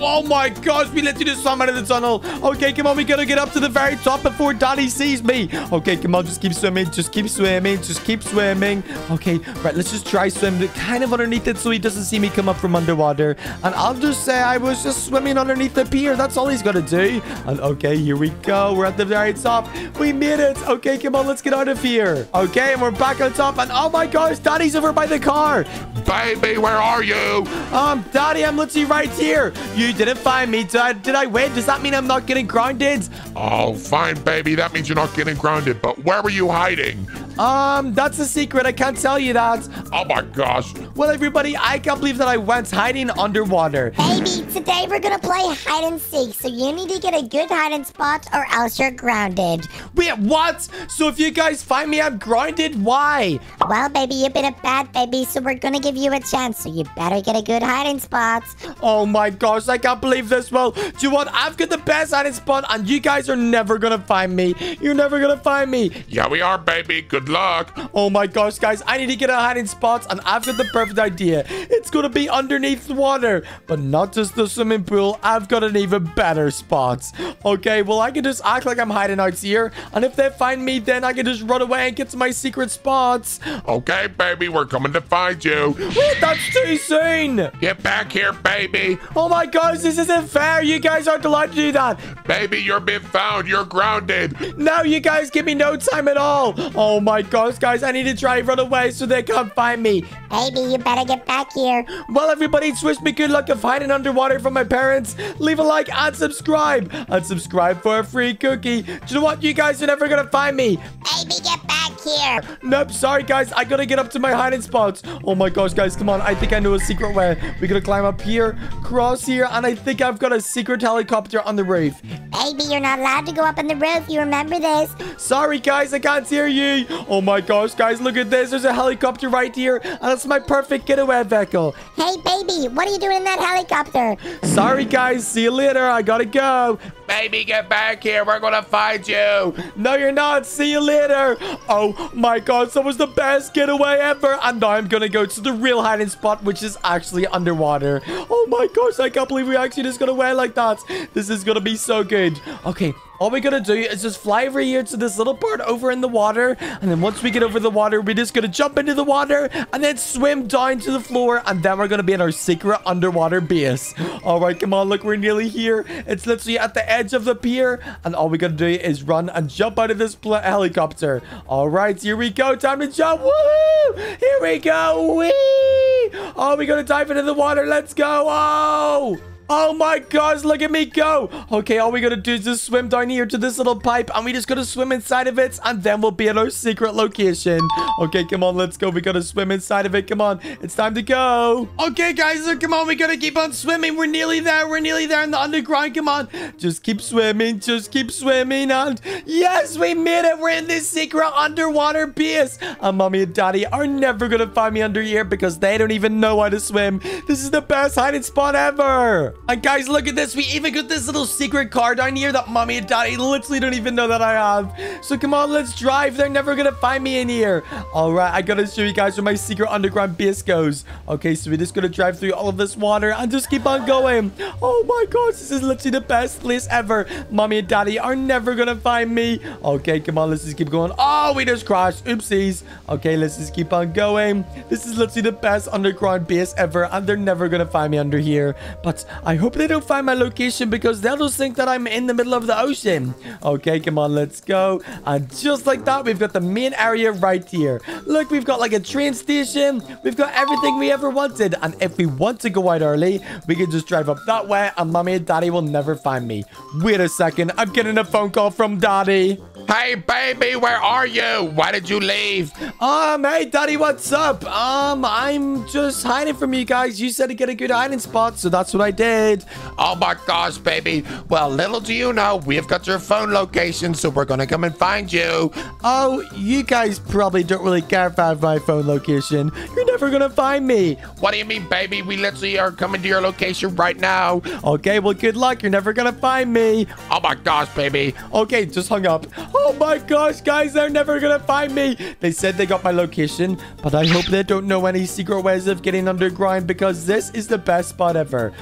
Oh my gosh, we literally just swam out of the tunnel. Okay, come on, we gotta get up to the very top before Daddy sees me. Okay, come on, just keep swimming, just keep swimming, just keep swimming. Okay, right, let's just try swim kind of underneath it so he doesn't see me come up from underwater. And I'll just say I was just swimming underneath the pier. That's all he's gonna do. And okay, here we go. We're at the very top. We made it. Okay, come on, let's get out of here. Okay, and we're back on top. And oh my gosh, Daddy's over by the car. Baby, where are you? Um, Daddy, I'm literally right here. You didn't find me. Did I, did I win? Does that mean I'm not getting grounded? Oh, fine, baby. That means you're not getting grounded. But where were you hiding? Um, that's a secret. I can't tell you that. Oh my gosh. Well, everybody, I can't believe that I went hiding underwater. Baby, today we're gonna play hide and seek, so you need to get a good hiding spot or else you're grounded. Wait, what? So if you guys find me, I'm grounded? Why? Well, baby, you've been a bad baby, so we're gonna give you a chance, so you better get a good hiding spot. Oh my gosh, I can't believe this. Well, do you know what? I've got the best hiding spot, and you guys are never gonna find me. You're never gonna find me. Yeah, we are, baby. Good luck. Oh my gosh, guys, I need to get a hiding spot, and I've got the perfect idea. It's gonna be underneath the water, but not just the swimming pool. I've got an even better spot. Okay, well, I can just act like I'm hiding out here, and if they find me, then I can just run away and get to my secret spots. Okay, baby, we're coming to find you. Wait, that's too soon. Get back here, baby. Oh my gosh, this isn't fair. You guys aren't allowed to do that. Baby, you're being found. You're grounded. No, you guys give me no time at all. Oh my gosh, guys, I need to try and run away so they can't find me. Baby, you better get back here. Well, everybody, just wish me good luck of hiding underwater from my parents. Leave a like and subscribe. And subscribe for a free cookie. Do you know what? You guys are never going to find me. Baby, get back here. Nope, sorry, guys. I got to get up to my hiding spots. Oh my gosh, guys, come on. I think I know a secret way. We're going to climb up here, cross here, and I think I've got a secret helicopter on the roof. Baby, you're not allowed to go up on the roof. You remember this? Sorry, guys, I can't hear you. Oh my gosh, guys, look at this. There's a helicopter right here, and that's my perfect getaway vehicle. Hey, baby, what are you doing in that helicopter? Sorry, guys. See you later. I gotta go. Baby, get back here. We're going to find you. No, you're not. See you later. Oh my god, that was the best getaway ever. And now I'm gonna go to the real hiding spot, which is actually underwater. Oh my gosh, I can't believe we actually just got away like that. This is gonna be so good. Okay, all we gotta do is just fly over here to this little part over in the water. And then once we get over the water, we're just gonna jump into the water and then swim down to the floor. And then we're gonna be in our secret underwater base. All right, come on, look, we're nearly here. It's literally at the edge of the pier. And all we gotta do is run and jump out of this helicopter. All right, here we go. Time to jump. Woohoo! Here we go. Whee! Oh, we gotta dive into the water. Let's go. Oh! Oh my gosh, look at me go. Okay, all we gotta do is just swim down here to this little pipe and we just gotta swim inside of it and then we'll be at our secret location. Okay, come on, let's go. We gotta swim inside of it. Come on, it's time to go. Okay, guys, look, come on. We gotta keep on swimming. We're nearly there. We're nearly there in the underground. Come on. Just keep swimming. Just keep swimming. And yes, we made it. We're in this secret underwater base. And mommy and daddy are never gonna find me under here because they don't even know how to swim. This is the best hiding spot ever. And guys, look at this. We even got this little secret car down here that mommy and daddy literally don't even know that I have. So come on, let's drive. They're never gonna find me in here. All right, I gotta show you guys where my secret underground base goes. Okay, so we're just gonna drive through all of this water and just keep on going. Oh my gosh, this is literally the best place ever. Mommy and daddy are never gonna find me. Okay, come on, let's just keep going. Oh, we just crashed. Oopsies. Okay, let's just keep on going. This is literally the best underground base ever, and they're never gonna find me under here. But I hope they don't find my location because they'll just think that I'm in the middle of the ocean. Okay, come on, let's go. And just like that, we've got the main area right here. Look, we've got like a train station. We've got everything we ever wanted. And if we want to go out early, we can just drive up that way and mommy and daddy will never find me. Wait a second. I'm getting a phone call from daddy. Hey, baby, where are you? Why did you leave? Um, hey, daddy, what's up? Um, I'm just hiding from you guys. You said to get a good hiding spot, so that's what I did. Oh my gosh, baby. Well, little do you know, we've got your phone location, so we're gonna come and find you. Oh, you guys probably don't really care about my phone location. You're never gonna find me. What do you mean, baby? We literally are coming to your location right now. Okay, well, good luck. You're never gonna find me. Oh my gosh, baby. Okay, just hung up. Oh my gosh, guys, they're never gonna find me. They said they got my location, but I hope they don't know any secret ways of getting underground because this is the best spot ever.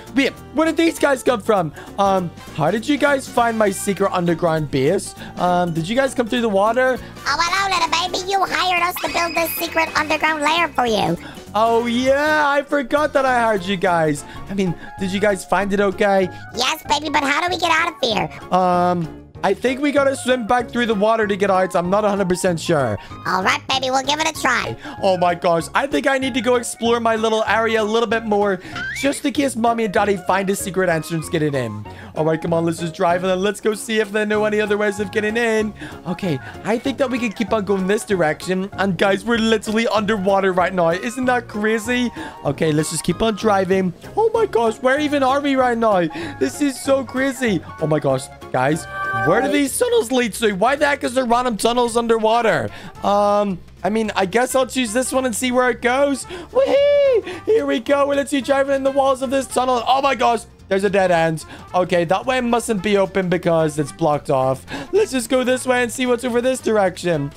Where did these guys come from? Um, how did you guys find my secret underground base? Um, did you guys come through the water? Oh, hello, little baby. You hired us to build this secret underground lair for you. Oh, yeah, I forgot that I hired you guys. I mean, did you guys find it okay? Yes, baby, but how do we get out of here? Um, I think we gotta swim back through the water to get out. I'm not 100% sure. All right, baby, we'll give it a try. Oh my gosh, I think I need to go explore my little area a little bit more just in case mommy and daddy find a secret entrance getting in. All right, come on, let's just drive and then let's go see if they know any other ways of getting in. Okay, I think that we can keep on going this direction. And guys, we're literally underwater right now. Isn't that crazy? Okay, let's just keep on driving. Oh my gosh, where even are we right now? This is so crazy. Oh my gosh, guys, where do these tunnels lead to? Why the heck is there random tunnels underwater? Um, I mean, I guess I'll choose this one and see where it goes. Here we go. Let's see driving in the walls of this tunnel. Oh my gosh. There's a dead end. Okay, that way mustn't be open because it's blocked off. Let's just go this way and see what's over this direction.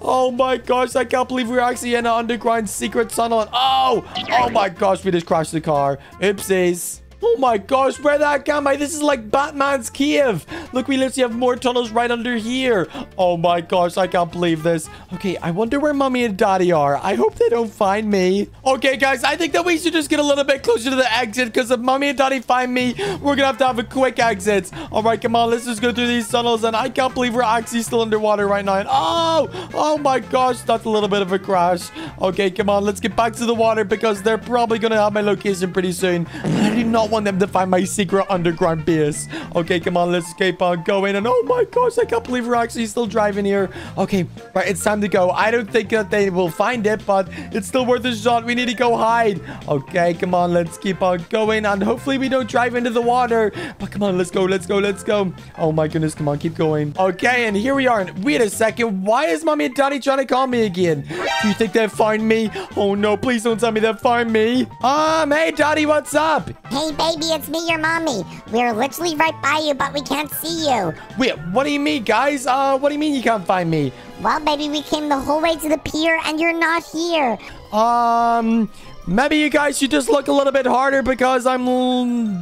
Oh my gosh, I can't believe we're actually in an underground secret tunnel. Oh! Oh my gosh, we just crashed the car. Oopsies. Oh my gosh, where the heck am I? This is like Batman's cave. Look, we literally have more tunnels right under here. Oh my gosh, I can't believe this. Okay, I wonder where mommy and daddy are. I hope they don't find me. Okay, guys, I think that we should just get a little bit closer to the exit because if mommy and daddy find me, we're gonna have to have a quick exit. All right, come on, let's just go through these tunnels. And I can't believe we're actually still underwater right now. And oh, oh my gosh, that's a little bit of a crash. Okay, come on, let's get back to the water because they're probably gonna have my location pretty soon. I do not want them to find my secret underground base. Okay, come on, let's keep on going. And oh my gosh, I can't believe we're actually still driving here. Okay, right, it's time to go. I don't think that they will find it, but it's still worth a shot. We need to go hide. Okay, come on, let's keep on going. And hopefully we don't drive into the water. But come on, let's go, let's go, let's go. Oh my goodness, come on, keep going. Okay, and here we are. And wait a second. Why is mommy and daddy trying to call me again? Do you think they'll find me? Oh no, please don't tell me they'll find me. Um, hey daddy, what's up? Hey, baby, it's me, your mommy. We're literally right by you, but we can't see you. Wait, what do you mean, guys? Uh, what do you mean you can't find me? Well, baby, we came the whole way to the pier, and you're not here. Um, maybe you guys should just look a little bit harder because I'm,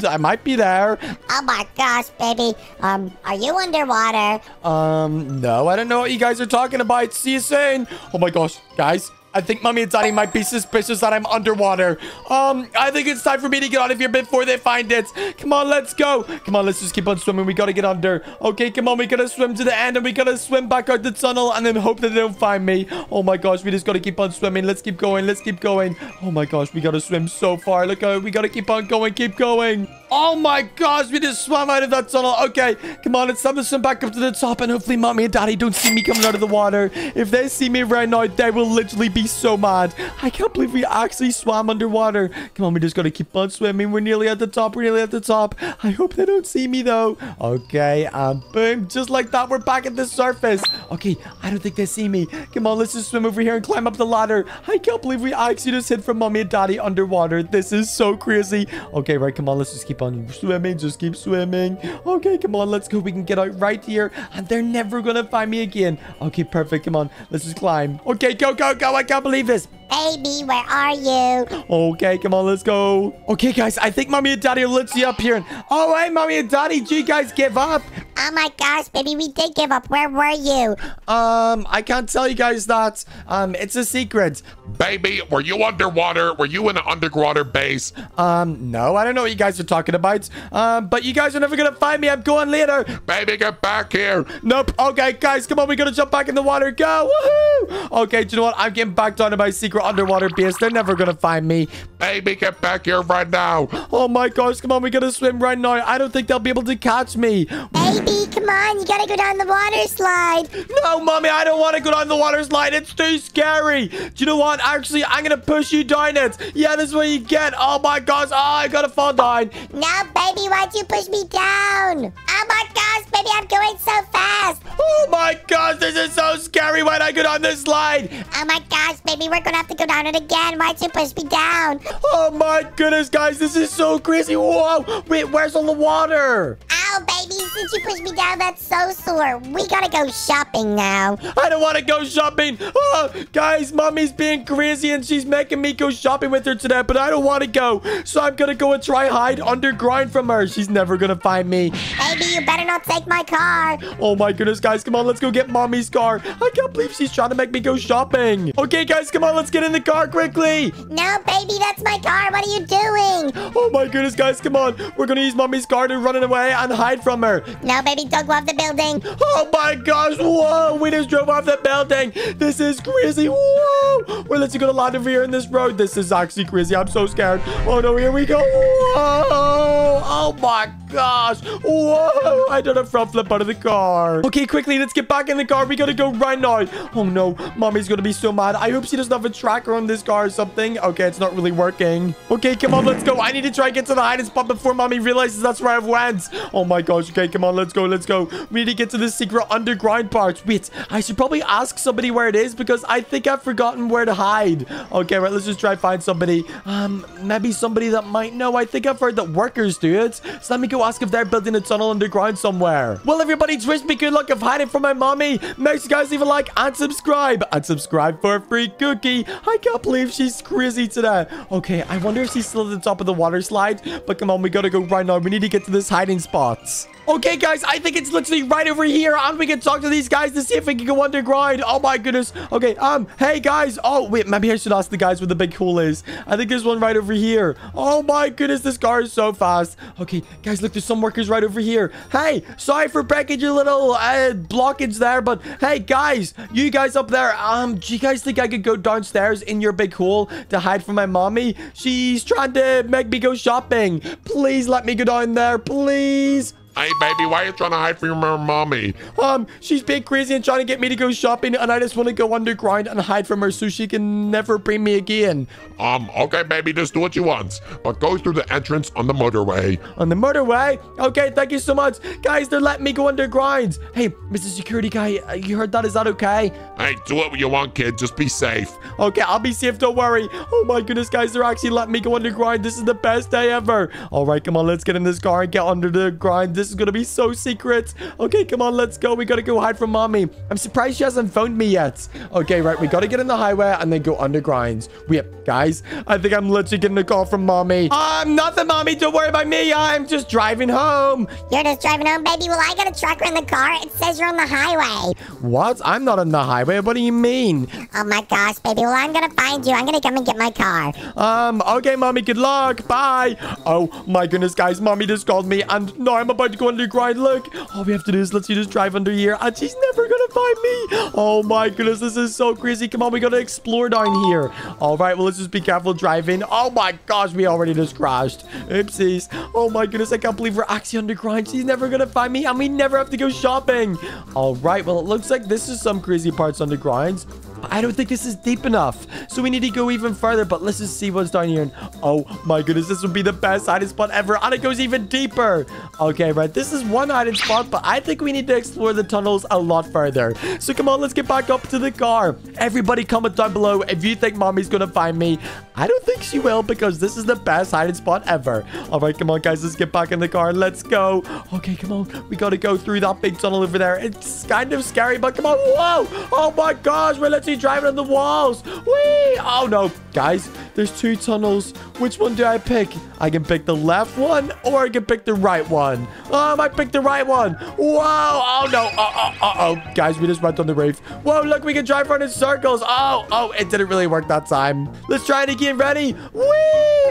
I might be there. Oh my gosh, baby. Um, are you underwater? Um, no, I don't know what you guys are talking about. See you soon. Oh my gosh, guys. I think mommy and daddy might be suspicious that I'm underwater. Um, I think it's time for me to get out of here before they find it. Come on, let's go. Come on, let's just keep on swimming. We gotta get under. Okay, come on. We gotta swim to the end and we gotta swim back out the tunnel and then hope that they don't find me. Oh my gosh, we just gotta keep on swimming. Let's keep going. Let's keep going. Oh my gosh, we gotta swim so far. Look, we gotta keep on going. Keep going. Oh my gosh, we just swam out of that tunnel. Okay, come on, to swim back up to the top and hopefully mommy and daddy don't see me coming out of the water. If they see me right now, they will literally be so mad. I can't believe we actually swam underwater. Come on, we just gotta keep on swimming. We're nearly at the top. We're nearly at the top. I hope they don't see me though. Okay, and boom, just like that, we're back at the surface. Okay, I don't think they see me. Come on, let's just swim over here and climb up the ladder. I can't believe we actually just hid from mommy and daddy underwater. This is so crazy. Okay, right, come on, let's just keep on swimming. Just keep swimming. Okay, come on, let's go. We can get out right here, and they're never gonna find me again. Okay, perfect. Come on, let's just climb. Okay, go, go, go. I can't believe this. Baby, where are you? Okay, come on, let's go. Okay, guys, I think mommy and daddy are literally up here. And, oh, hey, mommy and daddy, do you guys give up? Oh my gosh, baby, we did give up. Where were you? Um, I can't tell you guys that. Um, it's a secret. Baby, were you underwater? Were you in an underwater base? Um, no, I don't know what you guys are talking about. Um, but you guys are never gonna find me. I'm going later. Baby, get back here. Nope. Okay, guys, come on. We gotta jump back in the water. Go. Woohoo. Okay, do you know what? I'm getting back down to my secret underwater base. They're never gonna find me. Baby, get back here right now. Oh my gosh, come on. We gotta swim right now. I don't think they'll be able to catch me. Baby, come on. You gotta go down the water slide. No, mommy, I don't want to go down the water slide. It's too scary. Do you know what? Actually, I'm gonna push you down it. Yeah, this is what you get. Oh my gosh. Oh, I gotta fall down. No, baby, why'd you push me down? Oh my gosh, baby, I'm going so fast. Oh my gosh, this is so scary. Why'd I go down this slide? Oh my gosh, baby, we're gonna have to go down it again. Why'd you push me down? Oh my goodness, guys, this is so crazy. Whoa. Wait, where's all the water? Oh, baby. since you pushed me down, that's so sore. We gotta go shopping now. I don't want to go shopping. Oh, guys, mommy's being crazy and she's making me go shopping with her today, but I don't want to go. So I'm going to go and try hide underground from her. She's never going to find me. Baby, you better not take my car. Oh my goodness, guys. Come on, let's go get mommy's car. I can't believe she's trying to make me go shopping. Okay, guys, come on. Let's get in the car quickly. No, baby, that's my car. What are you doing? Oh my goodness, guys. Come on. We're going to use mommy's car to run away and hide from her. No, baby, don't go off the building. Oh my gosh. Whoa. We just drove off the building. This is crazy. Whoa. Well, let's go to land over here in this road. This is actually crazy. I'm so scared. Oh no, here we go. Whoa. Oh my gosh. Whoa. I did a front flip out of the car. Okay, quickly. Let's get back in the car. We gotta go right now. Oh no. Mommy's gonna be so mad. I hope she doesn't have a tracker on this car or something. Okay, it's not really working. Okay, come on. Let's go. I need to try and get to the hiding spot before mommy realizes that's where I've went. Oh my gosh. Okay, come on. Let's go. Let's go. We need to get to the secret underground part. Wait, I should probably ask somebody where it is because I think I've forgotten where to hide. Okay, right. Let's just try find somebody. Um, maybe somebody that might know. I think I've heard that workers do it. So let me go ask if they're building a tunnel underground somewhere. Well, everybody, wish me good luck of hiding from my mommy. Make sure you guys leave a like and subscribe. And subscribe for a free cookie. I can't believe she's crazy today. Okay, I wonder if she's still at the top of the water slide. But come on, we gotta go right now. We need to get to this hiding spot. Okay, guys, I think it's literally right over here. And we can talk to these guys to see if we can go underground. Oh, my goodness. Okay, um, hey, guys. Oh, wait, maybe I should ask the guys where the big hole is. I think there's one right over here. Oh, my goodness, this car is so fast. Okay, guys, look, there's some workers right over here. Hey, sorry for breaking your little uh, blockage there, but hey, guys, you guys up there, um, do you guys think I could go downstairs in your big hole to hide from my mommy? She's trying to make me go shopping. Please let me go down there, please. Hey, baby, why are you trying to hide from your mommy? Um, she's being crazy and trying to get me to go shopping, and I just want to go underground and hide from her so she can never bring me again. Um, okay, baby, just do what you want. But go through the entrance on the motorway. On the motorway? Okay, thank you so much. Guys, they're letting me go underground. Hey, Mr. Security Guy, uh, you heard that? Is that okay? Hey, do what you want, kid. Just be safe. Okay, I'll be safe, don't worry. Oh my goodness, guys, they're actually letting me go underground. This is the best day ever. All right, come on, let's get in this car and get under the grind. This is gonna be so secret. Okay, come on, let's go. We gotta go hide from mommy. I'm surprised she hasn't phoned me yet. Okay, right, we gotta get in the highway and then go underground. Wait, guys, I think I'm literally getting a call from mommy. I'm nothing, mommy. Don't worry about me. I'm just driving home. You're just driving home, baby. Well, I got a tracker in the car. It says you're on the highway. What? I'm not on the highway. What do you mean? Oh my gosh, baby. Well, I'm gonna find you. I'm gonna come and get my car. Um, okay, mommy, good luck. Bye. Oh my goodness, guys, mommy just called me and now I'm about to go underground. Look, all we have to do is let's you just drive under here and she's never gonna find me. Oh my goodness, this is so crazy. Come on, we gotta explore down here. All right, well, let's just be careful driving. Oh my gosh, we already just crashed. Oopsies. Oh my goodness, I can't believe we're actually underground. She's never gonna find me and we never have to go shopping. All right, well, it looks like this is some crazy parts underground. I don't think this is deep enough. So we need to go even further. But let's just see what's down here. And, oh my goodness, this would be the best hiding spot ever. And it goes even deeper. Okay, right. This is one hiding spot. But I think we need to explore the tunnels a lot further. So come on, let's get back up to the car. Everybody comment down below if you think mommy's going to find me. I don't think she will because this is the best hiding spot ever. All right, come on, guys. Let's get back in the car. Let's go. Okay, come on. We got to go through that big tunnel over there. It's kind of scary, but come on. Whoa. Oh my gosh. We're literally driving on the walls. Whee! Oh no, guys, there's two tunnels. Which one do I pick? I can pick the left one or I can pick the right one. Um, I picked the right one. Whoa! Oh no! Uh, uh, uh oh, guys, we just went on the roof. Whoa! Look, we can drive around in circles. Oh, oh, it didn't really work that time. Let's try it again. Ready? Whee!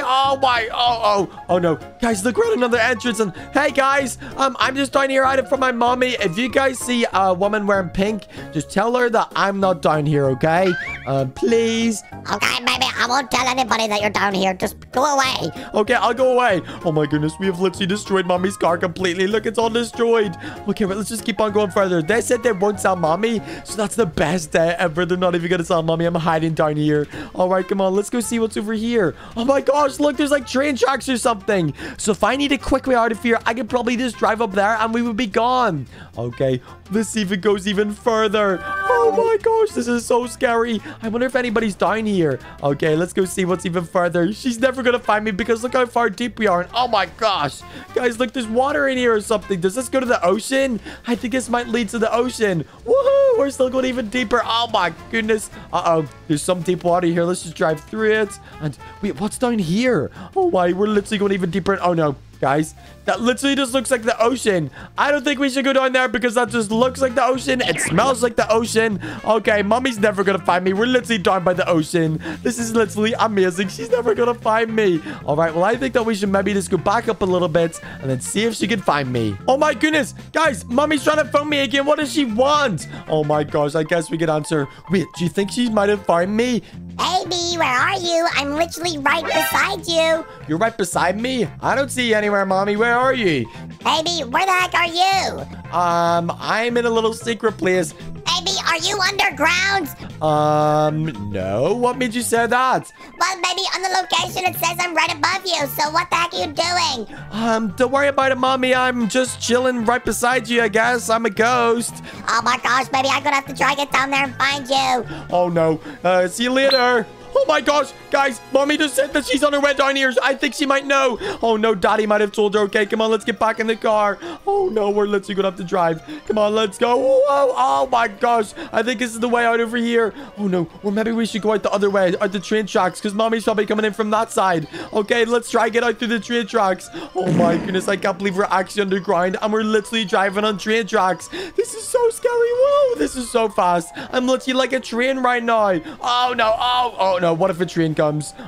Oh my! Oh, oh, oh no, guys, look, we're at another entrance. And hey, guys, um, I'm just down here hiding from my mommy. If you guys see a woman wearing pink, just tell her that I'm not down here. Okay? Um, please. Okay, baby. I won't tell anybody that you're down here. Just go away. Okay, I'll go away. Oh my goodness, we have literally destroyed mommy's car completely. Look, it's all destroyed. Okay, but let's just keep on going further. They said they won't sell mommy, so that's the best day ever. They're not even gonna sell mommy. I'm hiding down here. All right, come on, let's go see what's over here. Oh my gosh, look, there's like train tracks or something. So if I need a quick way out of here, I could probably just drive up there and we would be gone. Okay, let's see if it goes even further. Oh my gosh, this is so scary. I wonder if anybody's down here. Okay, let's go see what's even further. She's never gonna find me because look how far deep we are. And oh my gosh. Guys, look, there's water in here or something. Does this go to the ocean? I think this might lead to the ocean. Woohoo! We're still going even deeper. Oh my goodness. Uh-oh. There's some deep water here. Let's just drive through it. And wait, what's down here? Oh why? we're literally going even deeper. Oh no guys. That literally just looks like the ocean. I don't think we should go down there because that just looks like the ocean. It smells like the ocean. Okay, mommy's never gonna find me. We're literally down by the ocean. This is literally amazing. She's never gonna find me. All right, well, I think that we should maybe just go back up a little bit and then see if she can find me. Oh my goodness. Guys, mommy's trying to phone me again. What does she want? Oh my gosh, I guess we can answer. Wait, do you think she might have found me? Baby, where are you? I'm literally right beside you. You're right beside me? I don't see you anywhere, Mommy. Where are you? Baby, where the heck are you? Um, I'm in a little secret place. Baby, are you underground? Um, no. What made you say that? Well, baby, on the location it says I'm right above you. So what the heck are you doing? Um, don't worry about it, Mommy. I'm just chilling right beside you, I guess. I'm a ghost. Oh my gosh, baby, I'm gonna have to try to get down there and find you. Oh no. Uh, see you later. Oh my gosh, guys, mommy just said that she's on her way down here. I think she might know. Oh no, daddy might have told her. Okay, come on, let's get back in the car. Oh no, we're literally gonna have to drive. Come on, let's go. Whoa, oh my gosh. I think this is the way out over here. Oh no, or maybe we should go out the other way, out the train tracks, because mommy's probably coming in from that side. Okay, let's try get out through the train tracks. Oh my goodness, I can't believe we're actually underground and we're literally driving on train tracks. This is so scary. Whoa, this is so fast. I'm literally like a train right now. Oh no, oh, oh no, what if a train comes?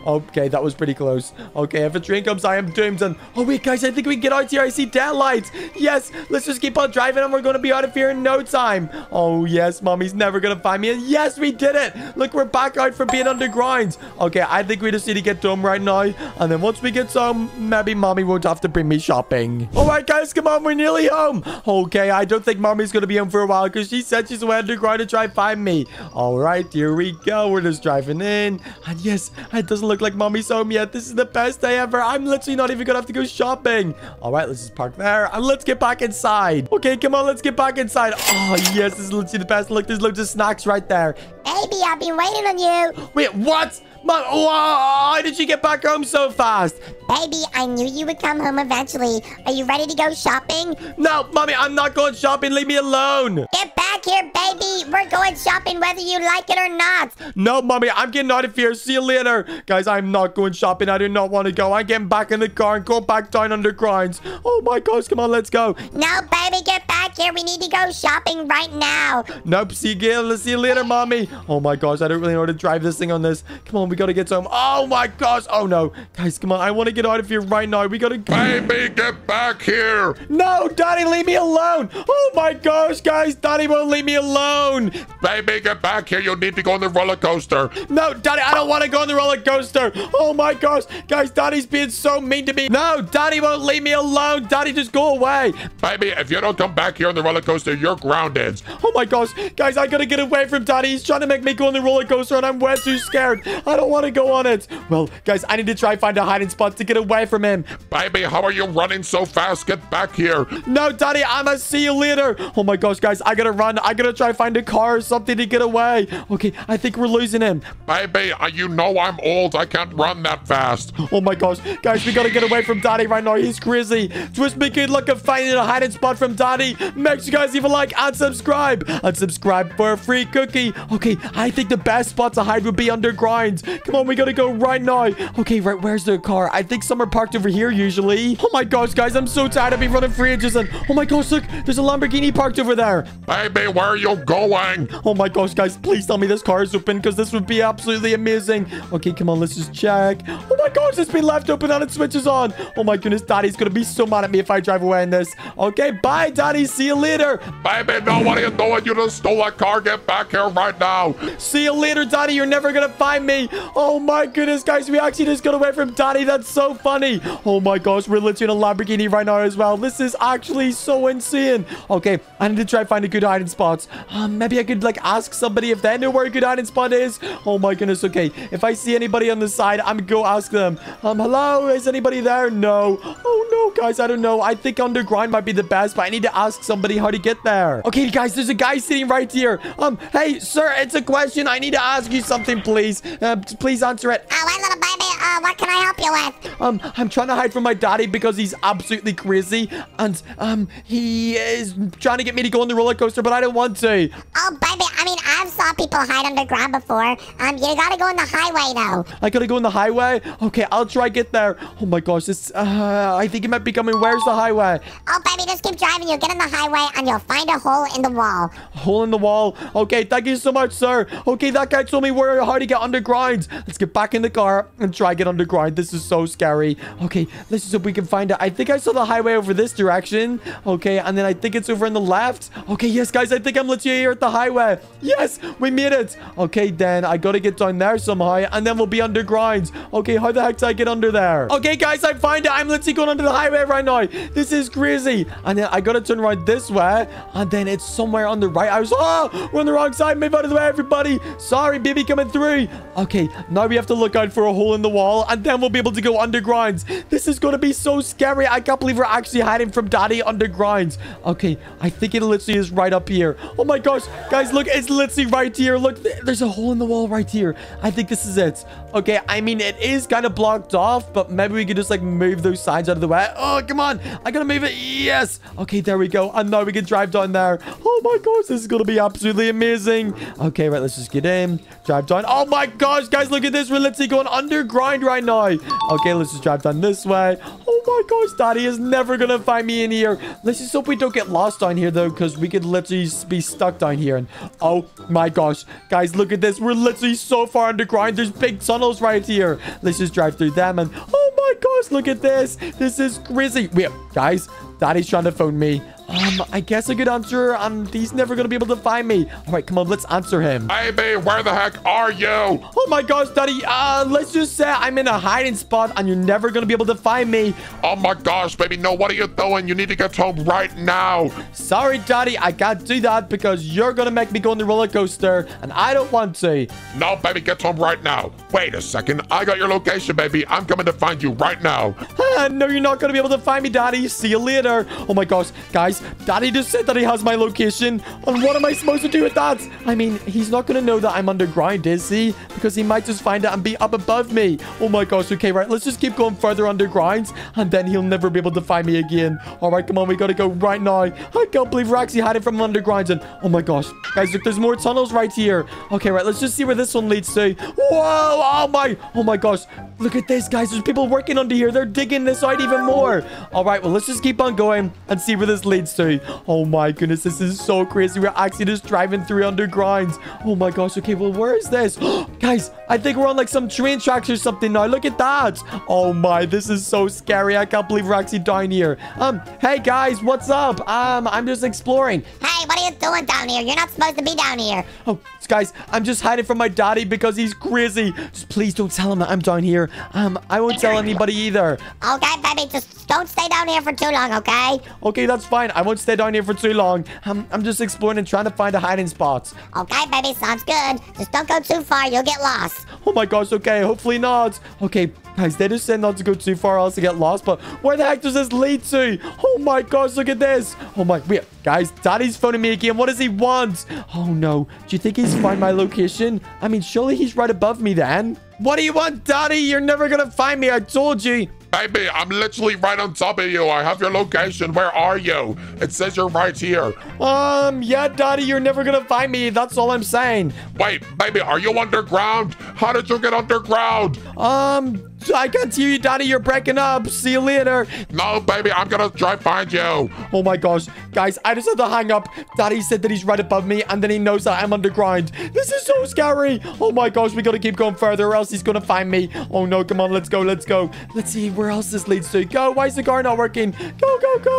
Okay, that was pretty close. Okay, if a train comes, I am doomed. And oh wait, guys, I think we can get out here. I see lights. Yes, let's just keep on driving and we're to be out of here in no time. Oh yes, mommy's never to find me. And yes, we did it. Look, we're back out from being underground. Okay, I think we just need to get home right now. And then once we get home, maybe mommy won't have to bring me shopping. All right, guys, come on. We're nearly home. Okay, I don't think mommy's to be home for a while because she said she's way underground to try and find me. All right, here we go. We're just driving in. And yes, it doesn't look like mommy's home yet. This is the best day ever. I'm literally not even gonna have to go shopping. All right, let's just park there and let's get back inside. Okay, come on, let's get back inside. Oh, yes, this is literally the best. Look, there's loads of snacks right there. Baby, I've been waiting on you. Wait, what? Mom, why did you get back home so fast? Baby, I knew you would come home eventually. Are you ready to go shopping? No, Mommy, I'm not going shopping. Leave me alone. Get back here, baby. We're going shopping whether you like it or not. No, Mommy, I'm getting out of here. See you later. Guys, I'm not going shopping. I do not want to go. I'm getting back in the car and go back down under grinds. Oh, my gosh. Come on, let's go. No, baby, get back here. We need to go shopping right now. Nope. See you, let's see you later, Mommy. Oh, my gosh. I don't really know how to drive this thing on this. Come on, we got to get some. Oh, my gosh. Oh, no. Guys, come on. I want to get out of here right now. We got to... Baby, get back here. No, Daddy, leave me alone. Oh, my gosh, guys. Daddy won't leave me alone. Baby, get back here. You'll need to go on the roller coaster. No, Daddy, I don't want to go on the roller coaster. Oh, my gosh. Guys, Daddy's being so mean to me. No, Daddy won't leave me alone. Daddy, just go away. Baby, if you don't come back here on the roller coaster, you're grounded. Oh, my gosh. Guys, I got to get away from Daddy. He's trying to make me go on the roller coaster, and I'm way too scared. I don't want to go on it. Well, guys, I need to try find a hiding spot to get away from him. Baby, how are you running so fast? Get back here. No, Daddy, I'ma see you later. Oh my gosh, guys, I gotta run. I gotta try find a car or something to get away. Okay, I think we're losing him. Baby, uh, you know I'm old. I can't run that fast. Oh my gosh, guys, we gotta get away from Daddy right now. He's crazy. Twist me good luck of finding a hiding spot from Daddy. Make sure you guys leave a like and subscribe. And subscribe for a free cookie. Okay, I think the best spot to hide would be underground. Come on, we gotta go right now. Okay, right, where's the car? I think some are parked over here usually. Oh my gosh, guys, I'm so tired of being running for ages. And oh my gosh, look, there's a Lamborghini parked over there. Baby, where are you going? Oh my gosh, guys, please tell me this car is open because this would be absolutely amazing. Okay, come on, let's just check. Oh my gosh, it's been left open and it switches on. Oh my goodness, Daddy's gonna be so mad at me if I drive away in this. Okay, bye, Daddy. See you later. Baby, no, what are you doing? You just stole a car. Get back here right now. See you later, Daddy. You're never gonna find me. Oh my goodness, guys, we actually just got away from Daddy. That's so funny. Oh my gosh, we're literally in a Lamborghini right now as well. This is actually so insane. Okay, I need to try find a good hiding spot. Um, maybe I could like ask somebody if they know where a good hiding spot is. Oh my goodness. Okay, if I see anybody on the side, I'm gonna go ask them. Um, hello, is anybody there? No. Oh no, guys, I don't know. I think underground might be the best, but I need to ask somebody how to get there. Okay, guys, there's a guy sitting right here. Um, hey, sir, it's a question. I need to ask you something, please. Uh, please answer it. Oh, hey, little baby. Uh, what can I help you with? Um, I'm trying to hide from my daddy because he's absolutely crazy, and um, he is trying to get me to go on the roller coaster, but I don't want to. Oh, baby. I mean, I've saw people hide underground before. Um, you gotta go on the highway though. I gotta go on the highway. Okay, I'll try get there. Oh my gosh, this. Uh, I think it might be coming. Where's the highway? Oh, baby, just keep driving. You'll get on the highway and you'll find a hole in the wall. Hole in the wall. Okay, thank you so much, sir. Okay, that guy told me where how to get underground. Let's get back in the car and try get underground. This is so scary. Okay, let's just hope we can find it. I think I saw the highway over this direction. Okay, and then I think it's over on the left. Okay, yes, guys, I think I'm literally here at the highway. Yes, we made it. Okay, then I gotta get down there somehow, and then we'll be underground. Okay, how the heck do I get under there? Okay, guys, I find it. I'm literally going under the highway right now. This is crazy. And then I gotta turn right this way, and then it's somewhere on the right. I was, oh, we're on the wrong side. Move out of the way, everybody. Sorry, baby, coming through. Okay, now we have to look out for a hole in the wall, and then we'll be able to go underground. This is gonna be so scary. I can't believe we're actually hiding from daddy underground. Okay, I think it literally is right up here. Oh my gosh, guys, look, it's literally right here. Look, there's a hole in the wall right here. I think this is it. Okay, I mean, it is kind of blocked off, but maybe we could just like move those signs out of the way. Oh, come on. I gotta move it. Yes. Okay, there we go. And now we can drive down there. Oh my gosh, this is gonna be absolutely amazing. Okay, right, let's just get in. Drive down. Oh my gosh, guys, look at this. We're literally going underground right now. Okay, let's just drive down this way. Oh my gosh, daddy is never gonna find me in here. Let's just hope we don't get lost down here, though, because we could literally be stuck down here. And oh my gosh, guys, look at this. We're literally so far underground. There's big tunnels right here. Let's just drive through them. And oh my gosh, look at this. This is crazy. Wait, guys, daddy's trying to phone me. Um, I guess a good answer, and he's never gonna be able to find me. All right, come on, let's answer him. Baby, where the heck are you? Oh my gosh, Daddy, uh, let's just say I'm in a hiding spot, and you're never gonna be able to find me. Oh my gosh, baby, no, what are you doing? You need to get home right now. Sorry, Daddy, I can't do that because you're gonna make me go on the roller coaster, and I don't want to. No, baby, get home right now. Wait a second. I got your location, baby. I'm coming to find you right now. <laughs> No, you're not gonna be able to find me, Daddy. See you later. Oh my gosh, guys, Daddy just said that he has my location, and what am I supposed to do with that? I mean, he's not gonna know that I'm underground, is he? Because he might just find it and be up above me. Oh my gosh, okay, right, let's just keep going further underground, and then he'll never be able to find me again. All right, come on, we gotta go right now. I can't believe we're actually hiding from underground, and oh my gosh, guys, look, there's more tunnels right here. Okay, right, let's just see where this one leads to. Whoa, oh my, oh my gosh, look at this, guys. There's people working under here. They're digging this out even more. All right, well, let's just keep on going and see where this leads to. Oh my goodness, this is so crazy. We're actually just driving through undergrounds. Oh my gosh, okay, well, where is this? <gasps> guys, I think we're on like some train tracks or something now. Look at that. Oh my, this is so scary. I can't believe we're actually down here. Um, hey guys, what's up? Um, I'm just exploring. Hey, what are you doing down here? You're not supposed to be down here. Oh, guys, I'm just hiding from my daddy because he's crazy. Just please don't tell him that I'm down here. Um, I won't tell anybody either. Okay, baby, just don't stay down here for too long, okay? Okay, that's fine. I won't stay down here for too long. I'm, I'm just exploring and trying to find a hiding spot. Okay, baby, sounds good. Just don't go too far, you'll get lost. Oh my gosh, okay, hopefully not. Okay, guys, they just said not to go too far else to get lost, but where the heck does this lead to? Oh my gosh, look at this. Oh my, wait, guys, daddy's phoning me again. What does he want? Oh no, do you think he's find my location? I mean, surely he's right above me then. What do you want, daddy? You're never gonna find me, I told you. Baby, I'm literally right on top of you. I have your location. Where are you? It says you're right here. Um, yeah, daddy, you're never gonna find me. That's all I'm saying. Wait, baby, are you underground? How did you get underground? Um, I can't hear you, daddy. You're breaking up. See you later. No, baby, I'm gonna try find you. Oh my gosh. Guys, I just had to hang up. Daddy said that he's right above me, and then he knows that I'm underground. This is so scary. Oh my gosh, we gotta keep going further, or else he's gonna find me. Oh no, come on, let's go, let's go. Let's see where else this leads to. Go, why is the car not working? Go, go, go.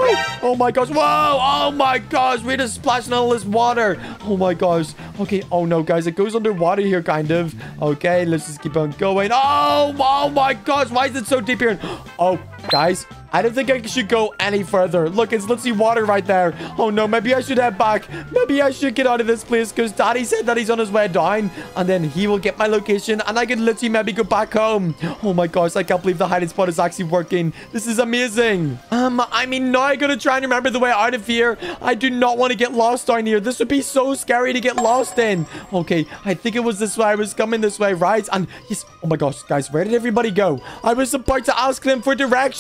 Oh my gosh, whoa. Oh my gosh, we're just splashing all this water. Oh my gosh. Okay, oh no, guys, it goes underwater here, kind of. Okay, let's just keep on going. Oh, oh my gosh, why is it so deep here? Oh, Guys, I don't think I should go any further. Look, it's let's see water right there. Oh no, maybe I should head back. Maybe I should get out of this place because Daddy said that he's on his way down and then he will get my location and I can literally maybe go back home. Oh my gosh, I can't believe the hiding spot is actually working. This is amazing. Um, I mean, now I gotta try and remember the way out of here. I do not want to get lost down here. This would be so scary to get lost in. Okay, I think it was this way. I was coming this way, right? And yes, oh my gosh, guys, where did everybody go? I was about to ask them for directions.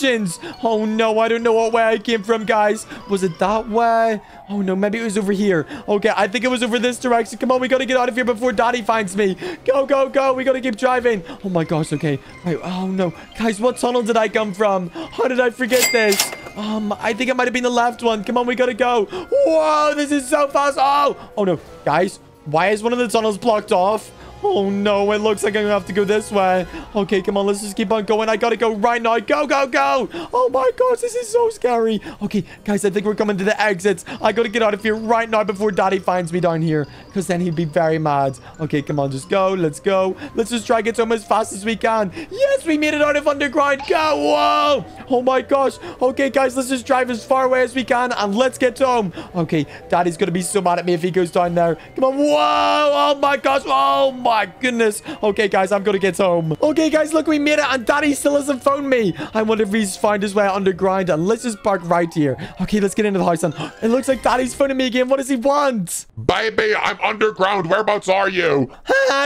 Oh no, I don't know what way I came from, guys. Was it that way? Oh no, maybe it was over here. Okay, I think it was over this direction. Come on, we gotta get out of here before Daddy finds me. Go, go, go. We gotta keep driving. Oh my gosh, okay. Right, oh no. Guys, what tunnel did I come from? How did I forget this? Um, I think it might have been the left one. Come on, we gotta go. Whoa, this is so fast. Oh, oh no. Guys, why is one of the tunnels blocked off? Oh no, it looks like I'm gonna have to go this way. Okay, come on, let's just keep on going. I gotta go right now. Go, go, go. Oh my gosh, this is so scary. Okay, guys, I think we're coming to the exits. I gotta get out of here right now before daddy finds me down here. Because then he'd be very mad. Okay, come on, just go. Let's go. Let's just try to get home as fast as we can. Yes, we made it out of underground. Go. Whoa. Oh my gosh. Okay, guys, let's just drive as far away as we can and let's get home. Okay, daddy's gonna be so mad at me if he goes down there. Come on. Whoa. Oh my gosh. Oh my goodness. Okay, guys, I'm gonna get home. Okay, guys, look, we made it and daddy still hasn't phoned me. I wonder if he's found his way underground and let's just park right here. Okay, let's get into the house and it looks like daddy's phoning me again. What does he want? Baby, I'm underground. Whereabouts are you?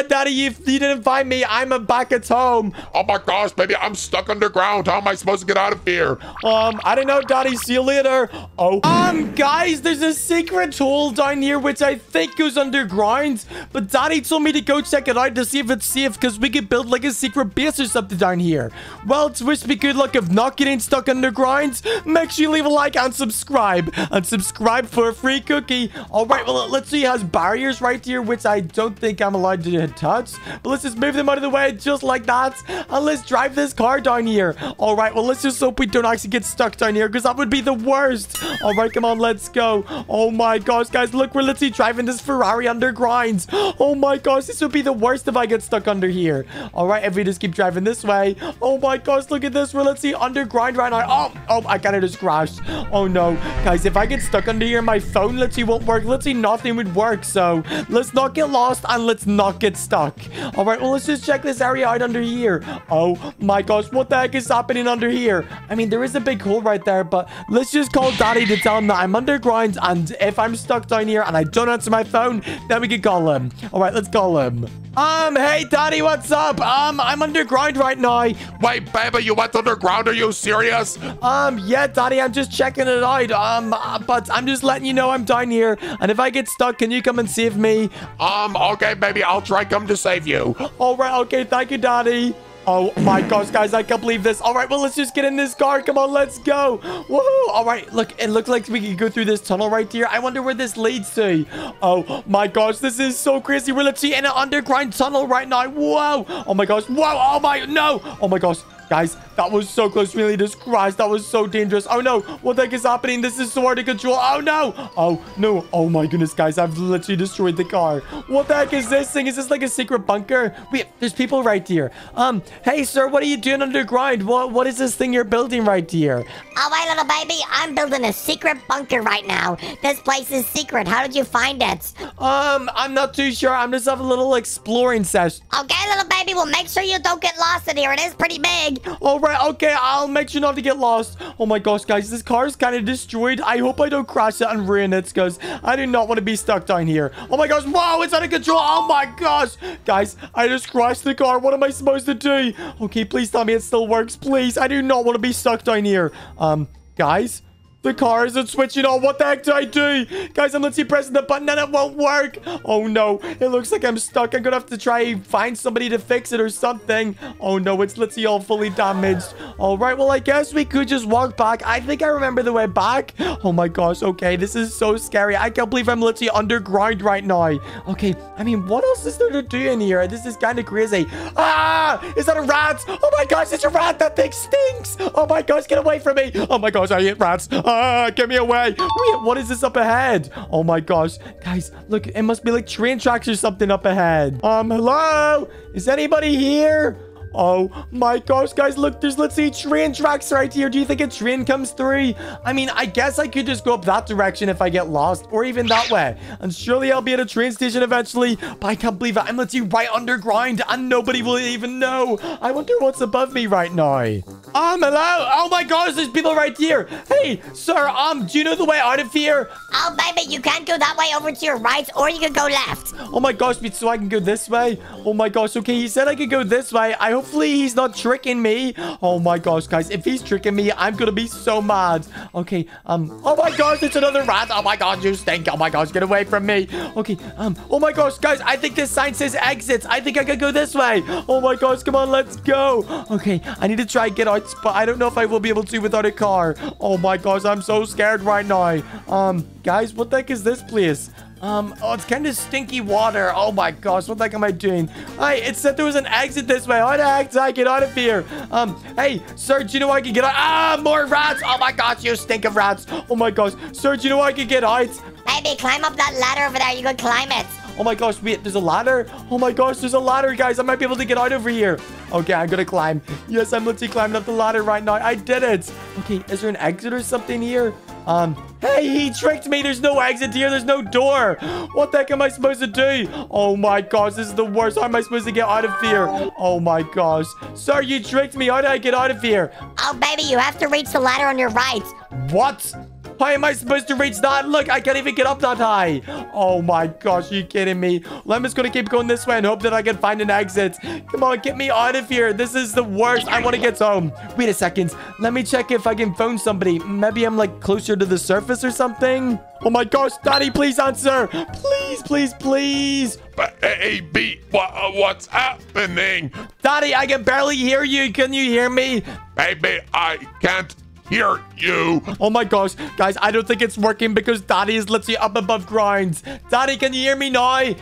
Daddy, you, you didn't find me. I'm back at home. Oh my gosh, baby, I'm stuck underground. How am I supposed to get out of here? Um, I don't know, Daddy. See you later. Oh, um, guys, there's a secret hole down here which I think goes underground. But Daddy told me to go check it out to see if it's safe because we could build like a secret base or something down here. Well, it's wish me good luck of not getting stuck underground. Make sure you leave a like and subscribe. And subscribe for a free cookie. All right, well, let's see. It has barriers right here, which I don't think I'm allowed to touch. But let's just move them out of the way just like that. And let's drive this car down here. All right, well, let's just hope we don't actually get stuck down here because that would be the worst. All right, come on, let's go. Oh my gosh, guys, look, we're literally driving this Ferrari underground. Oh my gosh, this would be the worst if I get stuck under here. All right, if we just keep driving this way. Oh my gosh, look at this. We're let's see underground right now. Oh, oh, I kind of just crashed. Oh no, guys, if I get stuck under here, my phone let's see won't work. Let's see nothing would work. So let's not get lost and let's not get stuck. All right, well, let's just check this area out under here. Oh my gosh, what the heck is happening under here? I mean, there is a big hole right there, but let's just call daddy to tell him that I'm underground. And if I'm stuck down here and I don't answer my phone, then we can call him. All right, let's call him. Um, hey, daddy, what's up? Um, I'm underground right now. Wait, baby, you went underground? Are you serious? Um, yeah, daddy, I'm just checking it out. Um, uh, but I'm just letting you know I'm down here. And if I get stuck, can you come and save me? Um, okay, baby, I'll try come to save you. All right, okay, thank you, daddy. Oh my gosh, guys, I can't believe this. All right, well, let's just get in this car. Come on, let's go. Woohoo. All right, look, it looks like we can go through this tunnel right here. I wonder where this leads to. Oh my gosh, this is so crazy. We're literally in an underground tunnel right now. Whoa. Oh my gosh. Whoa. Oh my, no. Oh my gosh. Guys, that was so close. Really just crashed. That was so dangerous. Oh, no. What the heck is happening? This is so hard to control. Oh, no. Oh, no. Oh, my goodness, guys. I've literally destroyed the car. What the heck is this thing? Is this like a secret bunker? Wait, there's people right here. Um, hey, sir, what are you doing underground? What, what is this thing you're building right here? All right, little baby, I'm building a secret bunker right now. This place is secret. How did you find it? Um, I'm not too sure. I'm just having a little exploring session. Okay, little baby, well, make sure you don't get lost in here. It is pretty big. All right, okay, I'll make sure not to get lost. Oh my gosh, guys, this car is kind of destroyed. I hope I don't crash it and ruin it, because I do not want to be stuck down here. Oh my gosh, wow, it's out of control. Oh my gosh. Guys, I just crashed the car. What am I supposed to do? Okay, please tell me it still works, please. I do not want to be stuck down here. Um, guys... The car isn't switching on. What the heck did I do? Guys, I'm literally pressing the button and it won't work. Oh, no. It looks like I'm stuck. I'm going to have to try and find somebody to fix it or something. Oh, no. It's literally all fully damaged. All right. Well, I guess we could just walk back. I think I remember the way back. Oh, my gosh. Okay. This is so scary. I can't believe I'm literally underground right now. Okay. I mean, what else is there to do in here? This is kind of crazy. Ah! Is that a rat? Oh, my gosh. It's a rat. That thing stinks. Oh, my gosh. Get away from me. Oh, my gosh. I hate rats. Ah, get me away. Wait, what is this up ahead? Oh my gosh. Guys, look, it must be like train tracks or something up ahead. Um, hello? Is anybody here? Oh my gosh, guys, look, there's, let's see, train tracks right here. Do you think a train comes through? I mean, I guess I could just go up that direction if I get lost, or even that way. And surely I'll be at a train station eventually, but I can't believe it. I'm, let's see, right underground, and nobody will even know. I wonder what's above me right now. Um, hello? Oh my gosh, there's people right here. Hey, sir, um, do you know the way out of here? Oh, baby, you can't go that way over to your right, or you can go left. Oh my gosh, so I can go this way? Oh my gosh, okay, he said I could go this way. I hopefully he's not tricking me. Oh my gosh, guys, if he's tricking me, I'm gonna be so mad. Okay, um, oh my gosh, it's another rat. Oh my gosh, you stink. Oh my gosh, get away from me. Okay, um, oh my gosh, guys, I think this sign says exits. I think I could go this way. Oh my gosh, come on, let's go. Okay, I need to try and get out, but I don't know if I will be able to without a car. Oh my gosh, I'm so scared right now. Um, guys, what the heck is this place? Um, oh, it's kind of stinky water. Oh my gosh, what the heck am I doing? Hey, it said there was an exit this way. How the heck did I get out of here? Um, hey, sir, do you know I can get out? Ah, more rats. Oh my gosh, you stink of rats. Oh my gosh. Sir, do you know I can get out? Baby, climb up that ladder over there. You can climb it. Oh my gosh, wait, there's a ladder? Oh my gosh, there's a ladder, guys. I might be able to get out over here. Okay, I'm gonna climb. Yes, I'm literally climbing up the ladder right now. I did it. Okay, is there an exit or something here? Um, hey, he tricked me. There's no exit here. There's no door. What the heck am I supposed to do? Oh my gosh, this is the worst. How am I supposed to get out of here? Oh my gosh. Sir, you tricked me. How did I get out of here? Oh, baby, you have to reach the ladder on your right. What? How am I supposed to reach that? Look, I can't even get up that high. Oh my gosh, are you kidding me? Well, I'm just gonna keep going this way and hope that I can find an exit. Come on, get me out of here. This is the worst. I want to get home. Wait a second. Let me check if I can phone somebody. Maybe I'm like closer to the surface or something. Oh my gosh, Daddy, please answer. Please, please, please. Baby, what, uh, what's happening? Daddy, I can barely hear you. Can you hear me? Baby, I can't hear you. Oh my gosh, guys, I don't think it's working because Daddy is literally up above grounds. Daddy, can you hear me now?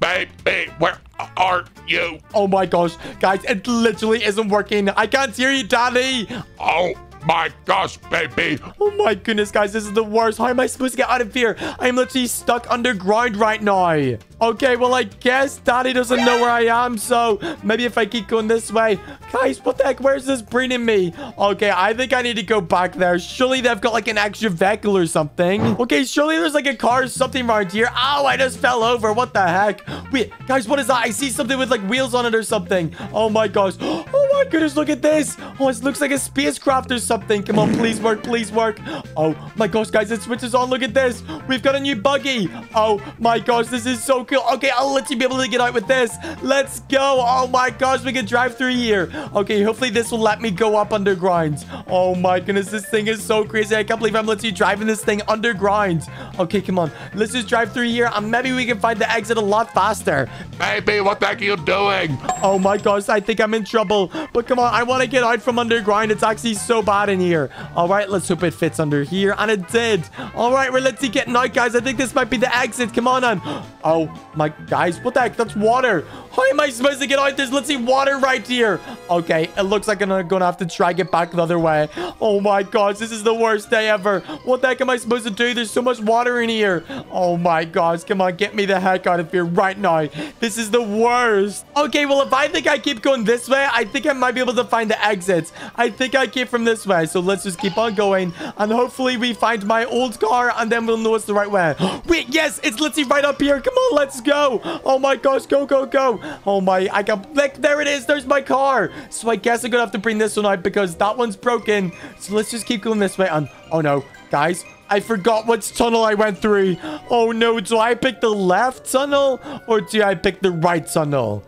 Baby, where are you? Oh my gosh, guys, it literally isn't working. I can't hear you, Daddy. Oh my gosh, baby. Oh my goodness, guys, this is the worst. How am I supposed to get out of here? I'm literally stuck underground right now. Okay, well, I guess Daddy doesn't know where I am, so maybe if I keep going this way. Guys, what the heck? Where's this bringing me? Okay, I think I need to go back there. Surely they've got like an extra vehicle or something. Okay, surely there's like a car or something around here. Ow, I just fell over. What the heck? Wait, guys, what is that? I see something with like wheels on it or something. Oh my gosh. <gasps> Oh my goodness, look at this. Oh, it looks like a spacecraft or something. Come on, please work, please work. Oh my gosh, guys, it switches on. Look at this. We've got a new buggy. Oh my gosh, this is so cool. Okay, I'll let you be able to get out with this. Let's go. Oh my gosh, we can drive through here. Okay, hopefully this will let me go up underground. Oh my goodness, this thing is so crazy. I can't believe I'm literally driving this thing underground. Okay, come on. Let's just drive through here and maybe we can find the exit a lot faster. Baby, what the heck are you doing? Oh my gosh, I think I'm in trouble. But come on, I want to get out from underground. It's actually so bad in here. All right, let's hope it fits under here. And it did. All right, we're let's see getting out, guys. I think this might be the exit. Come on, on. Oh my, guys, what the heck? That's water. How am I supposed to get out? There's, let's see, water right here. Okay, it looks like I'm gonna have to try get back the other way. Oh my gosh, this is the worst day ever. What the heck am I supposed to do? There's so much water in here. Oh my gosh, come on, get me the heck out of here right now. This is the worst. Okay, well, if I think I keep going this way, I think I might be able to find the exits. I think I came from this so let's just keep on going. And hopefully we find my old car, and then we'll know it's the right way. <gasps> Wait, yes, it's literally right up here. Come on, let's go. Oh my gosh, go, go, go. Oh my, I got, like, there it is. There's my car. So I guess I'm gonna have to bring this one out because that one's broken. So let's just keep going this way. And, oh no, guys, I forgot which tunnel I went through. Oh no, do I pick the left tunnel or do I pick the right tunnel?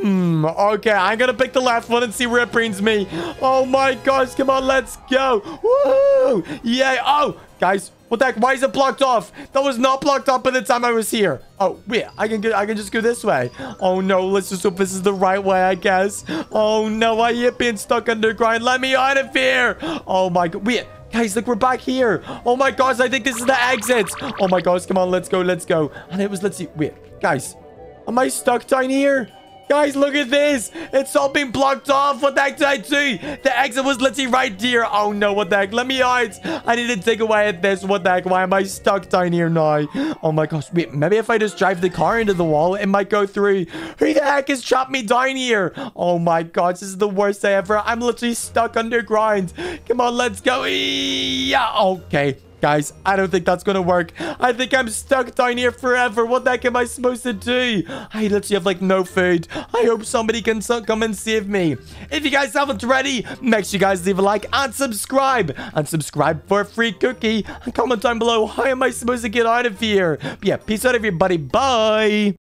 Hmm, okay, I'm gonna pick the left one and see where it brings me. Oh my gosh, come on, let's go. Woo! Yeah, oh, guys, what the heck? Why is it blocked off? That was not blocked off by the time I was here. Oh, wait, I can go, I can just go this way. Oh no, let's just hope this is the right way, I guess. Oh no, I hate being stuck underground. Let me out of here. Oh my god, wait. Guys, look, we're back here. Oh my gosh, I think this is the exit. Oh my gosh, come on, let's go, let's go. And it was, let's see. Wait, guys, am I stuck down here? Guys, look at this. It's all been blocked off. What the heck did I do? The exit was literally right here. Oh, no. What the heck? Let me out. I need to take away at this. What the heck? Why am I stuck down here now? Oh, my gosh. Wait, maybe if I just drive the car into the wall, it might go through. Who the heck has chopped me down here? Oh, my gosh. This is the worst day ever. I'm literally stuck underground. Come on, let's go. Yeah. Okay. Guys, I don't think that's gonna work. I think I'm stuck down here forever. What the heck am I supposed to do? I literally have like no food. I hope somebody can come and save me. If you guys haven't already, make sure you guys leave a like and subscribe. And subscribe for a free cookie. And comment down below, how am I supposed to get out of here? But yeah, peace out everybody. Bye.